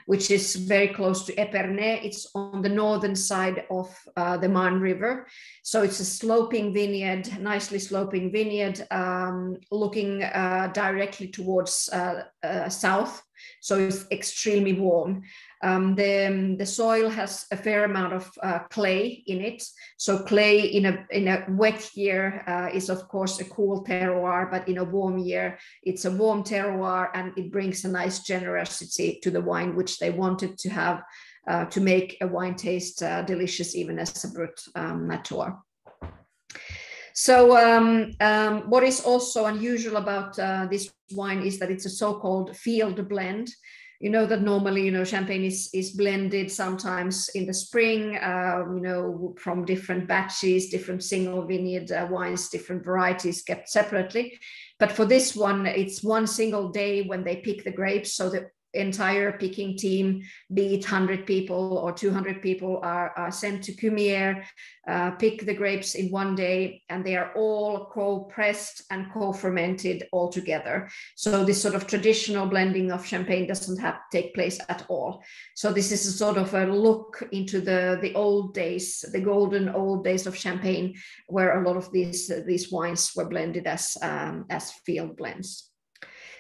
which is very close to Epernay. It's on the northern side of uh, the Marne River. So it's a sloping vineyard, nicely sloping vineyard, um, looking uh, directly towards uh, uh south so it's extremely warm. Um, the, the soil has a fair amount of uh, clay in it. So clay in a, in a wet year uh, is of course a cool terroir, but in a warm year, it's a warm terroir and it brings a nice generosity to the wine, which they wanted to have uh, to make a wine taste uh, delicious even as a brut um, nature. So um, um, what is also unusual about uh, this wine is that it's a so-called field blend. You know that normally, you know, champagne is, is blended sometimes in the spring, uh, you know, from different batches, different single vineyard uh, wines, different varieties kept separately. But for this one, it's one single day when they pick the grapes. So the entire picking team, be it 100 people or 200 people, are, are sent to Cumières, uh, pick the grapes in one day, and they are all co-pressed and co-fermented all together. So this sort of traditional blending of champagne doesn't have to take place at all. So this is a sort of a look into the, the old days, the golden old days of champagne, where a lot of these, these wines were blended as, um, as field blends.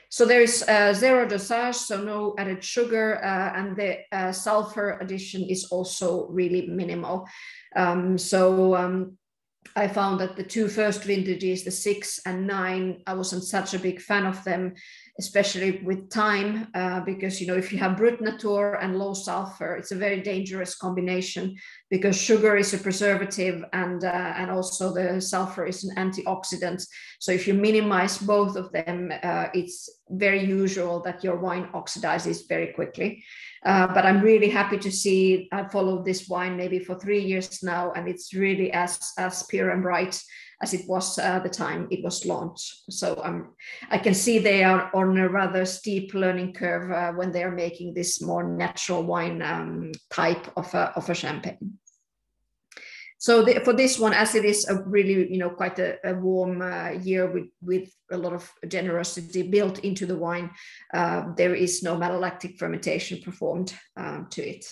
So there is uh, zero dosage, so no added sugar, uh, and the uh, sulfur addition is also really minimal. Um, so um, I found that the two first vintages, the six and nine, I wasn't such a big fan of them especially with time, uh, because you know if you have brut nature and low sulfur, it's a very dangerous combination because sugar is a preservative and uh, and also the sulfur is an antioxidant. So if you minimize both of them, uh, it's very usual that your wine oxidizes very quickly. Uh, but I'm really happy to see I followed this wine maybe for three years now, and it's really as as pure and bright as it was uh, the time it was launched. So um, I can see they are on a rather steep learning curve uh, when they are making this more natural wine um, type of a, of a champagne. So the, for this one, as it is a really, you know, quite a, a warm uh, year with, with a lot of generosity built into the wine, uh, there is no malolactic fermentation performed um, to it.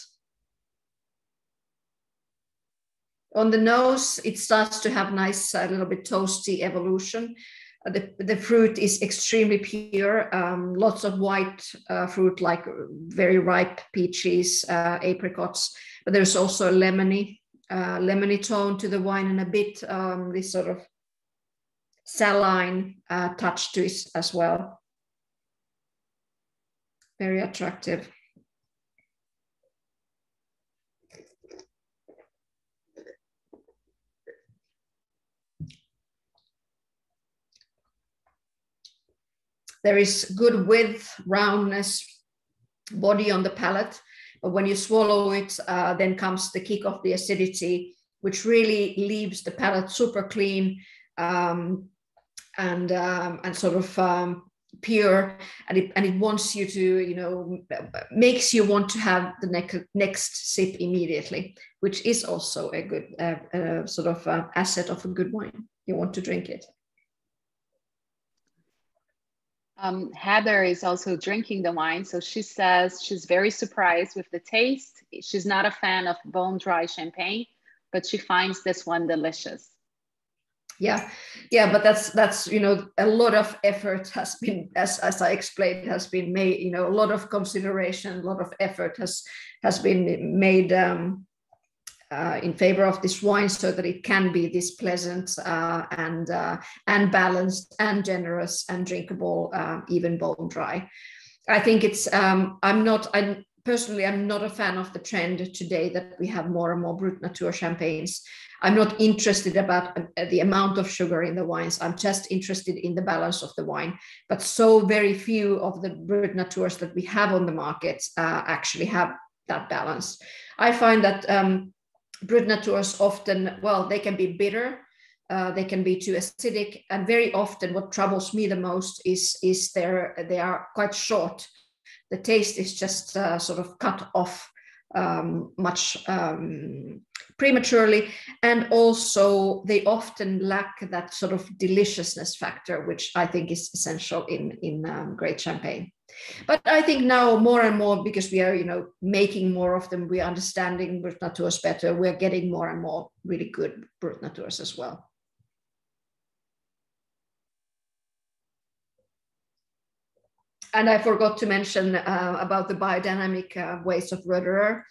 On the nose, it starts to have nice, a little bit toasty evolution. Uh, the, the fruit is extremely pure, um, lots of white uh, fruit like very ripe peaches, uh, apricots, but there's also a lemony, uh, lemony tone to the wine and a bit um, this sort of saline uh, touch to it as well. Very attractive. There is good width, roundness, body on the palate. But when you swallow it, uh, then comes the kick of the acidity, which really leaves the palate super clean um, and um, and sort of um, pure, and it and it wants you to you know makes you want to have the next next sip immediately, which is also a good uh, uh, sort of uh, asset of a good wine. You want to drink it. Um, Heather is also drinking the wine. So she says she's very surprised with the taste. She's not a fan of bone dry champagne, but she finds this one delicious. Yeah, yeah, but that's that's you know a lot of effort has been as as I explained has been made. You know, a lot of consideration, a lot of effort has has been made um, uh, in favor of this wine so that it can be this pleasant uh, and uh, and balanced and generous and drinkable uh, even bone dry. I think it's um, i'm not i'm personally i'm not a fan of the trend today that we have more and more brut nature champagnes. I'm not interested about uh, the amount of sugar in the wines. I'm just interested in the balance of the wine. But so very few of the brut natures that we have on the market actually have that balance. I find that um, brut natures often, well, they can be bitter, uh, they can be too acidic, and very often what troubles me the most is is they are quite short. The taste is just uh, sort of cut off um, much um, prematurely, and also they often lack that sort of deliciousness factor, which I think is essential in in um, great champagne. But I think now more and more, because we are, you know, making more of them, we're understanding Brut Naturs better, we're getting more and more really good Brut Naturs as well. And I forgot to mention uh, about the biodynamic uh, ways of Roederer.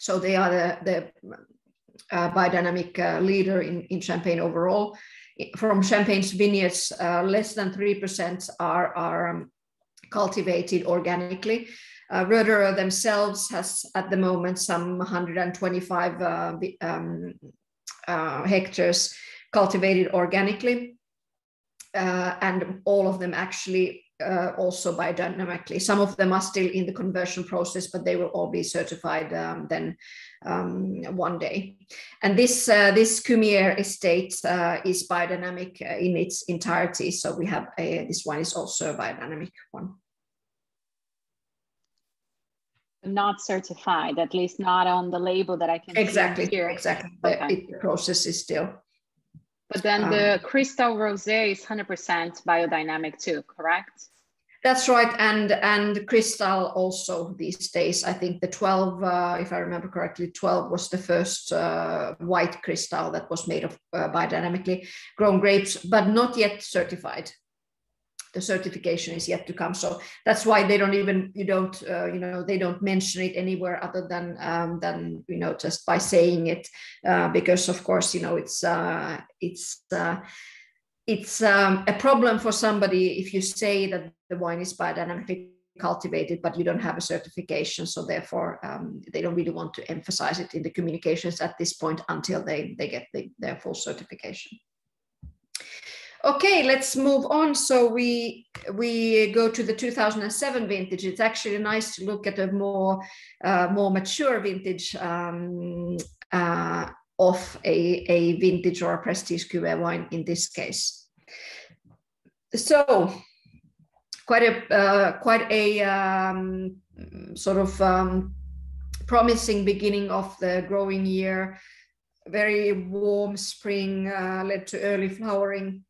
So they are the, the uh, biodynamic uh, leader in, in Champagne overall. From Champagne's vineyards, uh, less than 3% are, are um, cultivated organically. Uh, themselves has at the moment some 125 uh, um, uh, hectares cultivated organically, uh, and all of them actually uh, also biodynamically. Some of them are still in the conversion process, but they will all be certified um, then um, one day. And this uh, this Cumières estate uh, is biodynamic uh, in its entirety. So we have a, this one is also a biodynamic one. Not certified, at least not on the label that I can exactly here. Exactly, okay. the, process is still. But then um, the Cristal Rosé is 100% biodynamic too, correct? That's right, and and Cristal also these days. I think the 12, uh, if I remember correctly, 12 was the first uh, white Cristal that was made of uh, biodynamically grown grapes, but not yet certified. The certification is yet to come, so that's why they don't even you don't uh, you know they don't mention it anywhere other than um, than you know just by saying it, uh, because of course you know it's uh, it's it's um, a problem for somebody if you say that the wine is biodynamically cultivated, but you don't have a certification. So therefore, um, they don't really want to emphasize it in the communications at this point until they, they get the, their full certification. Okay, let's move on. So we we go to the 2007 vintage. It's actually nice to look at a more uh, more mature vintage um, uh, of a, a vintage or a prestige cuvee wine in this case so quite a uh, quite a um, sort of um, promising beginning of the growing year. Very warm spring uh, led to early flowering,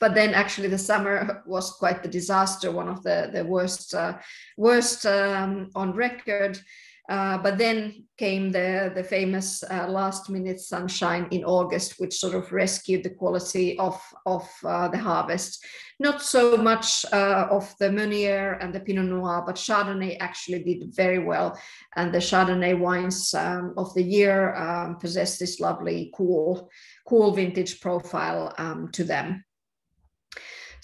but then actually the summer was quite the disaster, one of the the worst uh, worst um, on record. Uh, but then came the, the famous uh, last minute sunshine in August, which sort of rescued the quality of, of uh, the harvest. Not so much uh, of the Meunier and the Pinot Noir, but Chardonnay actually did very well. And the Chardonnay wines um, of the year um, possess this lovely, cool, cool vintage profile um, to them.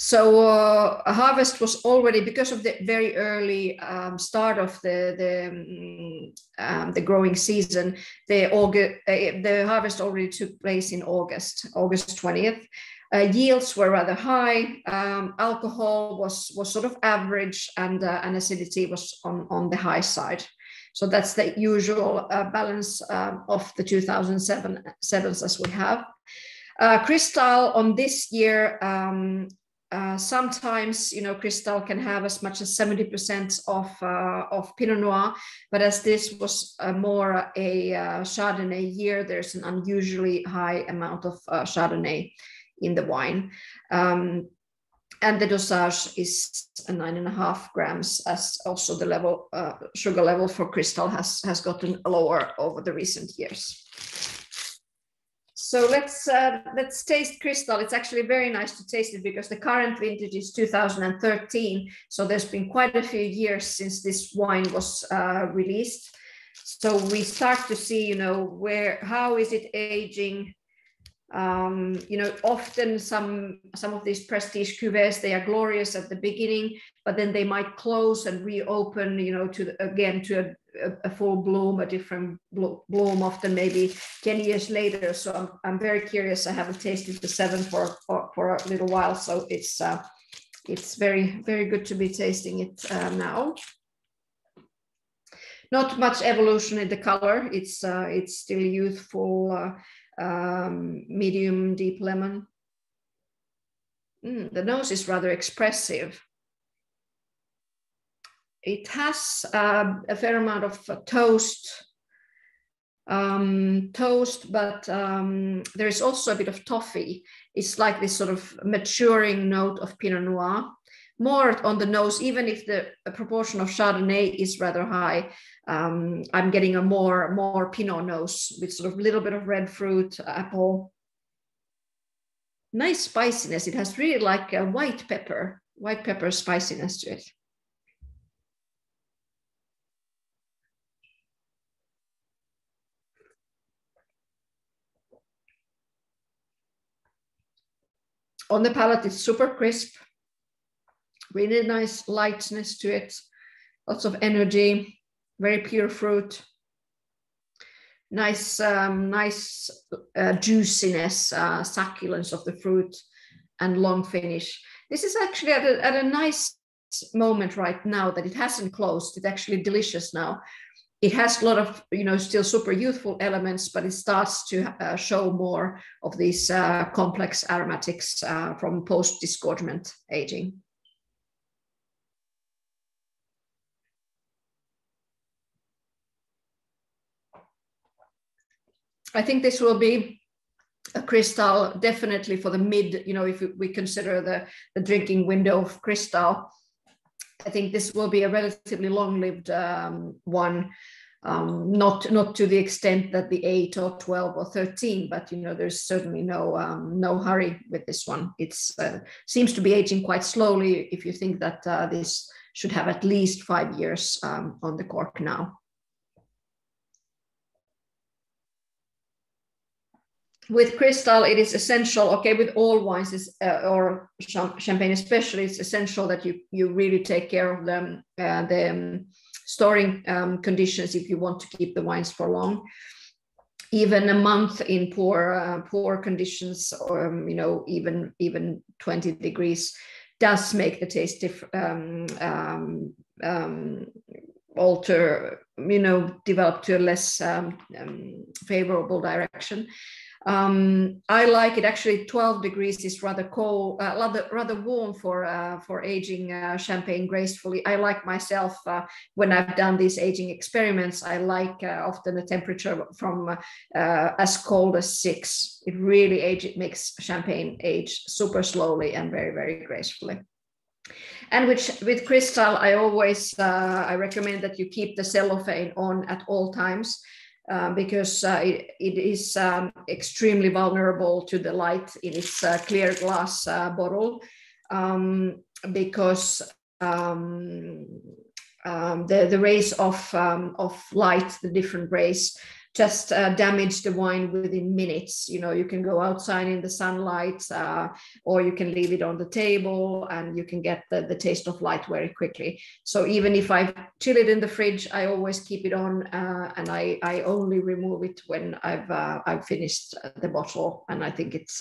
So uh, harvest was already because of the very early um, start of the the, mm, um, the growing season. The August, uh, the harvest already took place in August, August twentieth. Uh, yields were rather high. Um, alcohol was was sort of average, and uh, and acidity was on on the high side. So that's the usual uh, balance um, of the 2007 sevens as we have. Uh, on this year um, uh, sometimes, you know, Cristal can have as much as 70% of, uh, of Pinot Noir, but as this was uh, more a uh, Chardonnay year, there's an unusually high amount of uh, Chardonnay in the wine. Um, and the dosage is nine and a half grams as also the level sugar level for Cristal has, has gotten lower over the recent years. So let's uh, let's taste Cristal. It's actually very nice to taste it because the current vintage is 2013. So there's been quite a few years since this wine was uh, released. So we start to see, you know, where how is it aging? Um, you know, often some some of these prestige cuvées they are glorious at the beginning, but then they might close and reopen, you know, to again to a a, a, full bloom, a different bloom, often maybe 10 years later. So I'm, I'm very curious. I haven't tasted the seven for, for, for a little while. So it's, uh, it's very, very good to be tasting it uh, now. Not much evolution in the color. It's, uh, it's still youthful, uh, um, medium deep lemon. Mm, the nose is rather expressive it has uh, a fair amount of uh, toast, um, toast, but um, there is also a bit of toffee. It's like this sort of maturing note of Pinot Noir, more on the nose, even if the proportion of Chardonnay is rather high. Um, I'm getting a more more Pinot nose with sort of little bit of red fruit, apple. Nice spiciness. It has really like a white pepper, white pepper spiciness to it. On the palate, it's super crisp, really nice lightness to it, lots of energy, very pure fruit, nice, um, nice uh, juiciness, uh, succulence of the fruit, and long finish. This is actually at a, at a nice moment right now that it hasn't closed. It's actually delicious now it has a lot of you know still super youthful elements but it starts to uh, show more of these uh, complex aromatics uh, from post disgorgement aging. I think this will be a Cristal definitely for the mid you know if we consider the the drinking window of Cristal I think this will be a relatively long-lived um, one, um, not not to the extent that the eight or twelve or thirteen, but you know there's certainly no um, no hurry with this one. It uh, seems to be aging quite slowly. If you think that uh, this should have at least five years um, on the cork now. With Cristal, it is essential. Okay, with all wines, is, uh, or champagne especially, it's essential that you you really take care of them, uh, the um, storing um, conditions if you want to keep the wines for long. Even a month in poor uh, poor conditions, or um, you know, even even twenty degrees, does make the taste different. Um, um, um, alter you know develop to a less um, um, favorable direction um, I like it actually 12 degrees is rather cold, uh, rather, rather warm for, uh, for aging uh, champagne gracefully. I like myself uh, when I've done these aging experiments, I like uh, often the temperature from uh, as cold as six. It really age, it makes champagne age super slowly and very, very gracefully. And which with Cristal, I always I recommend that you keep the cellophane on at all times uh, because uh, it, it is um, extremely vulnerable to the light in its uh, clear glass uh, bottle um, because um, um, the, the rays of, um, of light, the different rays, just uh, damage the wine within minutes. You know, you can go outside in the sunlight, uh, or you can leave it on the table, and you can get the, the taste of light very quickly. So even if I chill it in the fridge, I always keep it on, uh, and I, I only remove it when I've uh, I've finished the bottle. And I think it's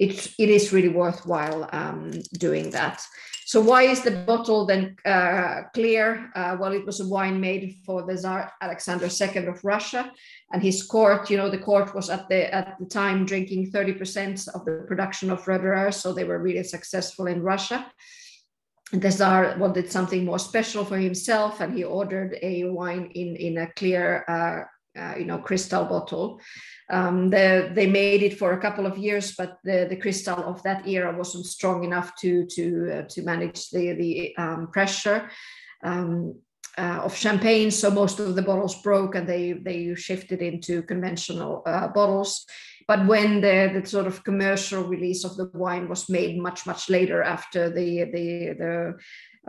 uh, it it is really worthwhile um, doing that. So why is the bottle then uh, clear? Uh, well, it was a wine made for the Tsar Alexander II of Russia, and his court. You know, the court was at the at the time drinking 30% of the production of Roederer, so they were really successful in Russia. The Tsar wanted something more special for himself, and he ordered a wine in in a clear, uh, uh you know, crystal bottle. Um, the, they made it for a couple of years, but the, the crystal of that era wasn't strong enough to to uh, to manage the the um, pressure um, uh, of champagne. So most of the bottles broke, and they they shifted into conventional uh, bottles. But when the, the sort of commercial release of the wine was made much much later after the the the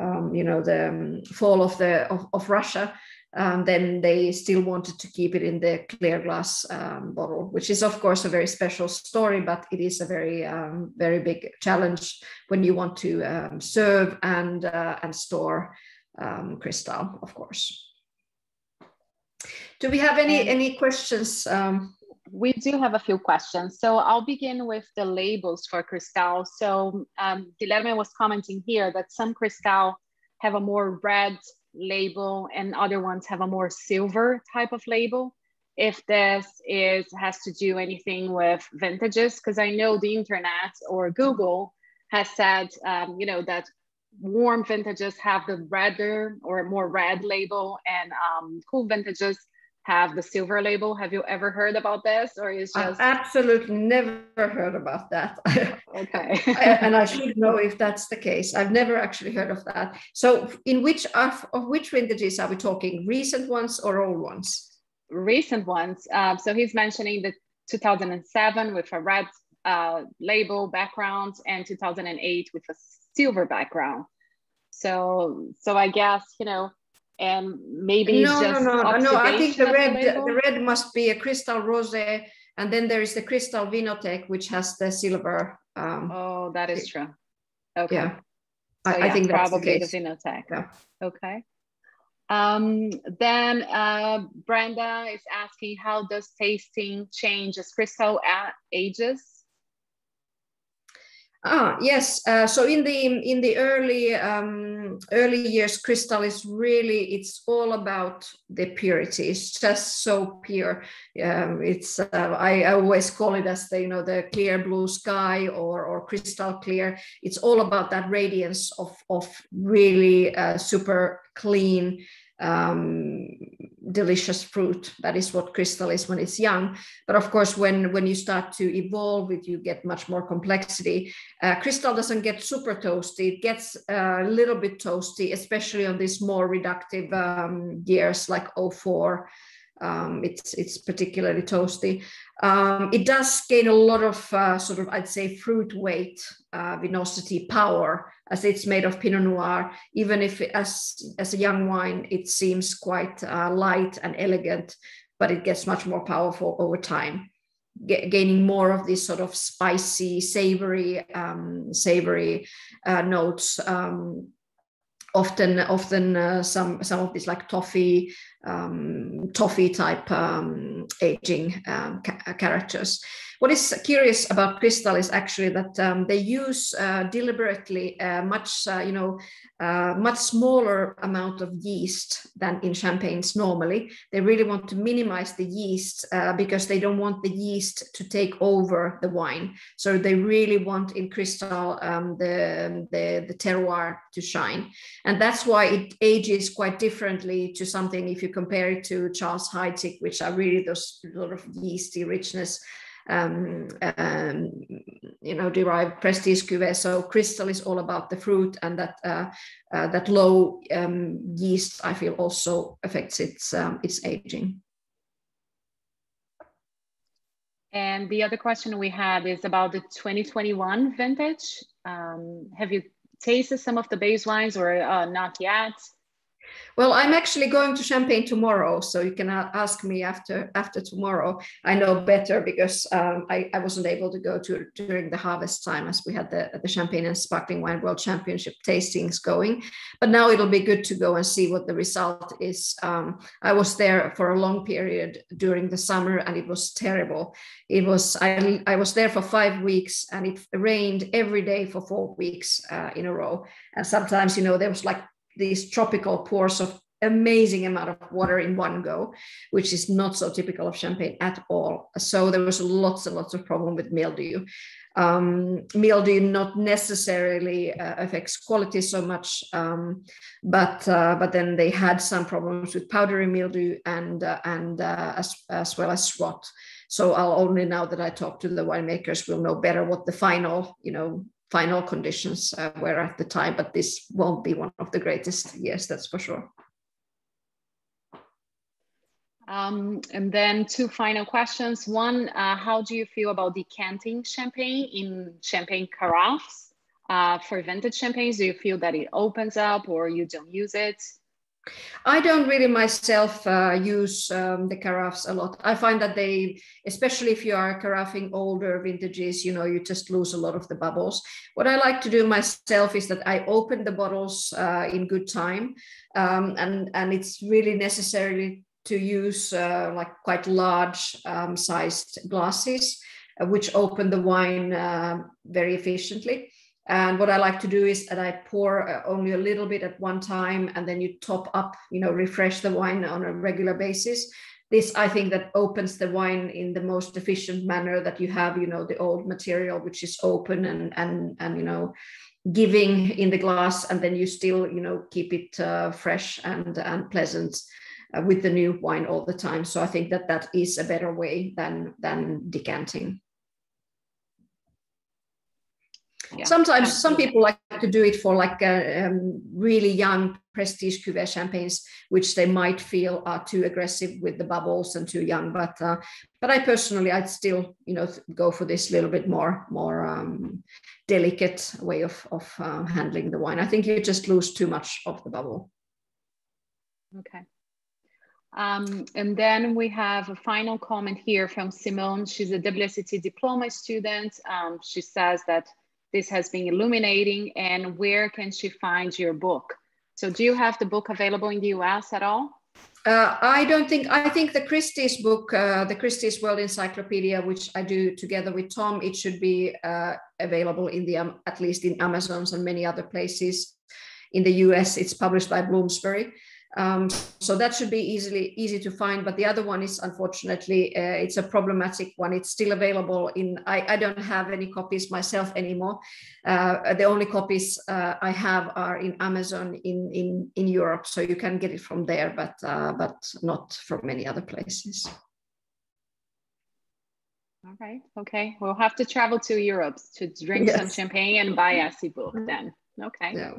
um, you know the um, fall of the of, of Russia, um, then they still wanted to keep it in the clear glass um, bottle, which is of course a very special story, but it is a very um, very big challenge when you want to um, serve and uh, and store um, Cristal, of course. Do we have any any questions? Um, we do have a few questions. So I'll begin with the labels for Cristal. So um, Guilherme was commenting here that some Cristal have a more red label and other ones have a more silver type of label. If this is has to do anything with vintages because i know the internet or google has said um, you know that warm vintages have the redder or more red label and um, cool vintages have the silver label. Have you ever heard about this, or is just I absolutely never heard about that? okay, and I should know if that's the case. I've never actually heard of that. So, in which of, of which vintages are we talking? Recent ones or old ones? Recent ones. Uh, so he's mentioning the 2007 with a red uh, label background and 2008 with a silver background. So, so I guess you know and maybe no, no, no, no. I think the red, the, red must be a Cristal rosé, and then there is the Cristal Vinothèque, which has the silver. Um, oh, that is true. Okay. Yeah. So, I, yeah, I, think probably the, the Vinothèque. Yeah. Okay. Um, then uh, Brenda is asking, how does tasting change as Cristal ages? Ah, yes. Uh, so in the in the early um, early years, Cristal is really it's all about the purity. It's just so pure. Um, it's uh, I, always call it as the you know the clear blue sky or or crystal clear. It's all about that radiance of of really uh, super clean um, delicious fruit. That is what Cristal is when it's young. But of course, when, when you start to evolve it, you get much more complexity. Uh, Cristal doesn't get super toasty. It gets a little bit toasty, especially on these more reductive um, years like 04. Um, it's, it's particularly toasty. Um, it does gain a lot of uh, sort of, I'd say, fruit weight, uh, vinosity, power as it's made of Pinot Noir, even if it, as, as a young wine, it seems quite uh, light and elegant, but it gets much more powerful over time, G- gaining more of these sort of spicy, savory, um, savory uh, notes. Um, often, often uh, some some of these like toffee, um, toffee type um, aging um, ca- characters. What is curious about Cristal is actually that um, they use uh, deliberately uh, much, uh, you know, uh, much smaller amount of yeast than in champagnes normally. They really want to minimize the yeast uh, because they don't want the yeast to take over the wine. So they really want in Cristal um, the, the, the terroir to shine. And that's why it ages quite differently to something if you compare it to Charles Heidsieck, which are really those sort of yeasty richness um, um, you know derived prestige cuvee. So Cristal is all about the fruit and that uh, uh, that low um, yeast i feel also affects its um, its aging. And the other question we had is about the 2021 vintage. Um, have you tasted some of the base wines or uh, not yet well, I'm actually going to Champagne tomorrow, so you can ask me after after tomorrow. I know better because um, I, I wasn't able to go to during the harvest time as we had the, the Champagne and Sparkling Wine World Championship tastings going. But now it'll be good to go and see what the result is. Um, I was there for a long period during the summer, and it was terrible. It was I I was there for five weeks, and it rained every day for four weeks uh, in a row. And sometimes, you know, there was like these tropical pours of amazing amount of water in one go, which is not so typical of Champagne at all. So there was lots and lots of problem with mildew. Um, mildew not necessarily uh, affects quality so much, um, but uh, but then they had some problems with powdery mildew and uh, and uh, as as well as rot. So I'll only now that I talk to the winemakers will know better what the final you know final conditions uh, were at the time, but this won't be one of the greatest years, that's for sure. Um, and then two final questions. One, uh, how do you feel about decanting champagne in champagne carafes uh, for vintage champagnes? Do you feel that it opens up or you don't use it? I don't really myself uh, use um, the carafes a lot. I find that they, especially if you are carafing older vintages, you know, you just lose a lot of the bubbles. What I like to do myself is that I open the bottles uh, in good time, um, and and it's really necessary to use uh, like quite large um, sized glasses, uh, which open the wine uh, very efficiently. And what I like to do is that I pour uh, only a little bit at one time and then you top up, you know, refresh the wine on a regular basis. This, I think, that opens the wine in the most efficient manner that you have, you know, the old material, which is open and, and, and you know, giving in the glass, and then you still, you know, keep it uh, fresh and, and pleasant. Uh, with the new wine all the time, so I think that that is a better way than than decanting yeah, Sometimes absolutely. some people like to do it for like a, uh, um, really young prestige cuvee champagnes, which they might feel are too aggressive with the bubbles and too young. But uh, but I personally, I'd still you know go for this little bit more more um, delicate way of of uh, handling the wine. I think you just lose too much of the bubble. Okay. Um, and then we have a final comment here from Simone. She's a WSET diploma student. Um, she says that this has been illuminating and where can she find your book? So do you have the book available in the US at all? Uh, I don't think, I think the Christie's book, uh, the Christie's World Encyclopedia, which I do together with Tom, it should be uh, available in the, um, at least in Amazons and many other places. In the US, it's published by Bloomsbury. Um, so that should be easily easy to find. But the other one is unfortunately uh, it's a problematic one. It's still available in. I, I don't have any copies myself anymore. Uh, the only copies uh, I have are in Amazon in in in Europe, so you can get it from there, but uh, but not from many other places. All right. Okay. We'll have to travel to Europe to drink yes. some champagne and buy a book then. Okay. Yeah.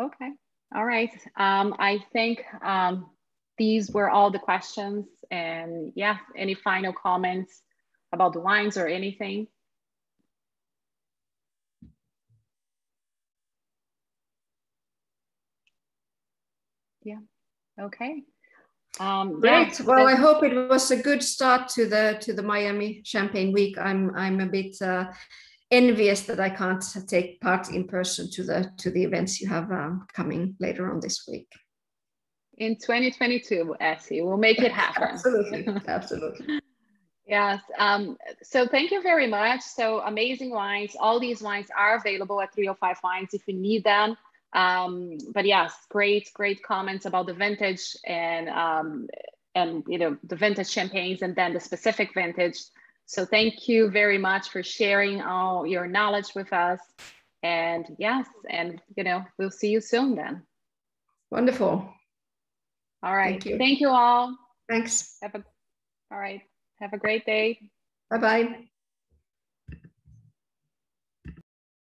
Okay. All right. Um, I think um, these were all the questions. And yeah, any final comments about the wines or anything? Yeah. Okay. Um, Great. Yeah. Well, I hope it was a good start to the to the Miami Champagne Week. I'm I'm a bit uh, envious that I can't take part in person to the to the events you have um, coming later on this week. In 2022, Essi, we'll make it happen. absolutely, absolutely. Yes. Um, so thank you very much. So amazing wines. All these wines are available at 305 Wines if you need them. Um, but yes, great, great comments about the vintage and um, and you know the vintage champagnes and then the specific vintage. So thank you very much for sharing all your knowledge with us. And yes, and you know, we'll see you soon then. Wonderful. All right. Thank you, thank you all. Thanks. Have a, all right. Have a great day. Bye-bye.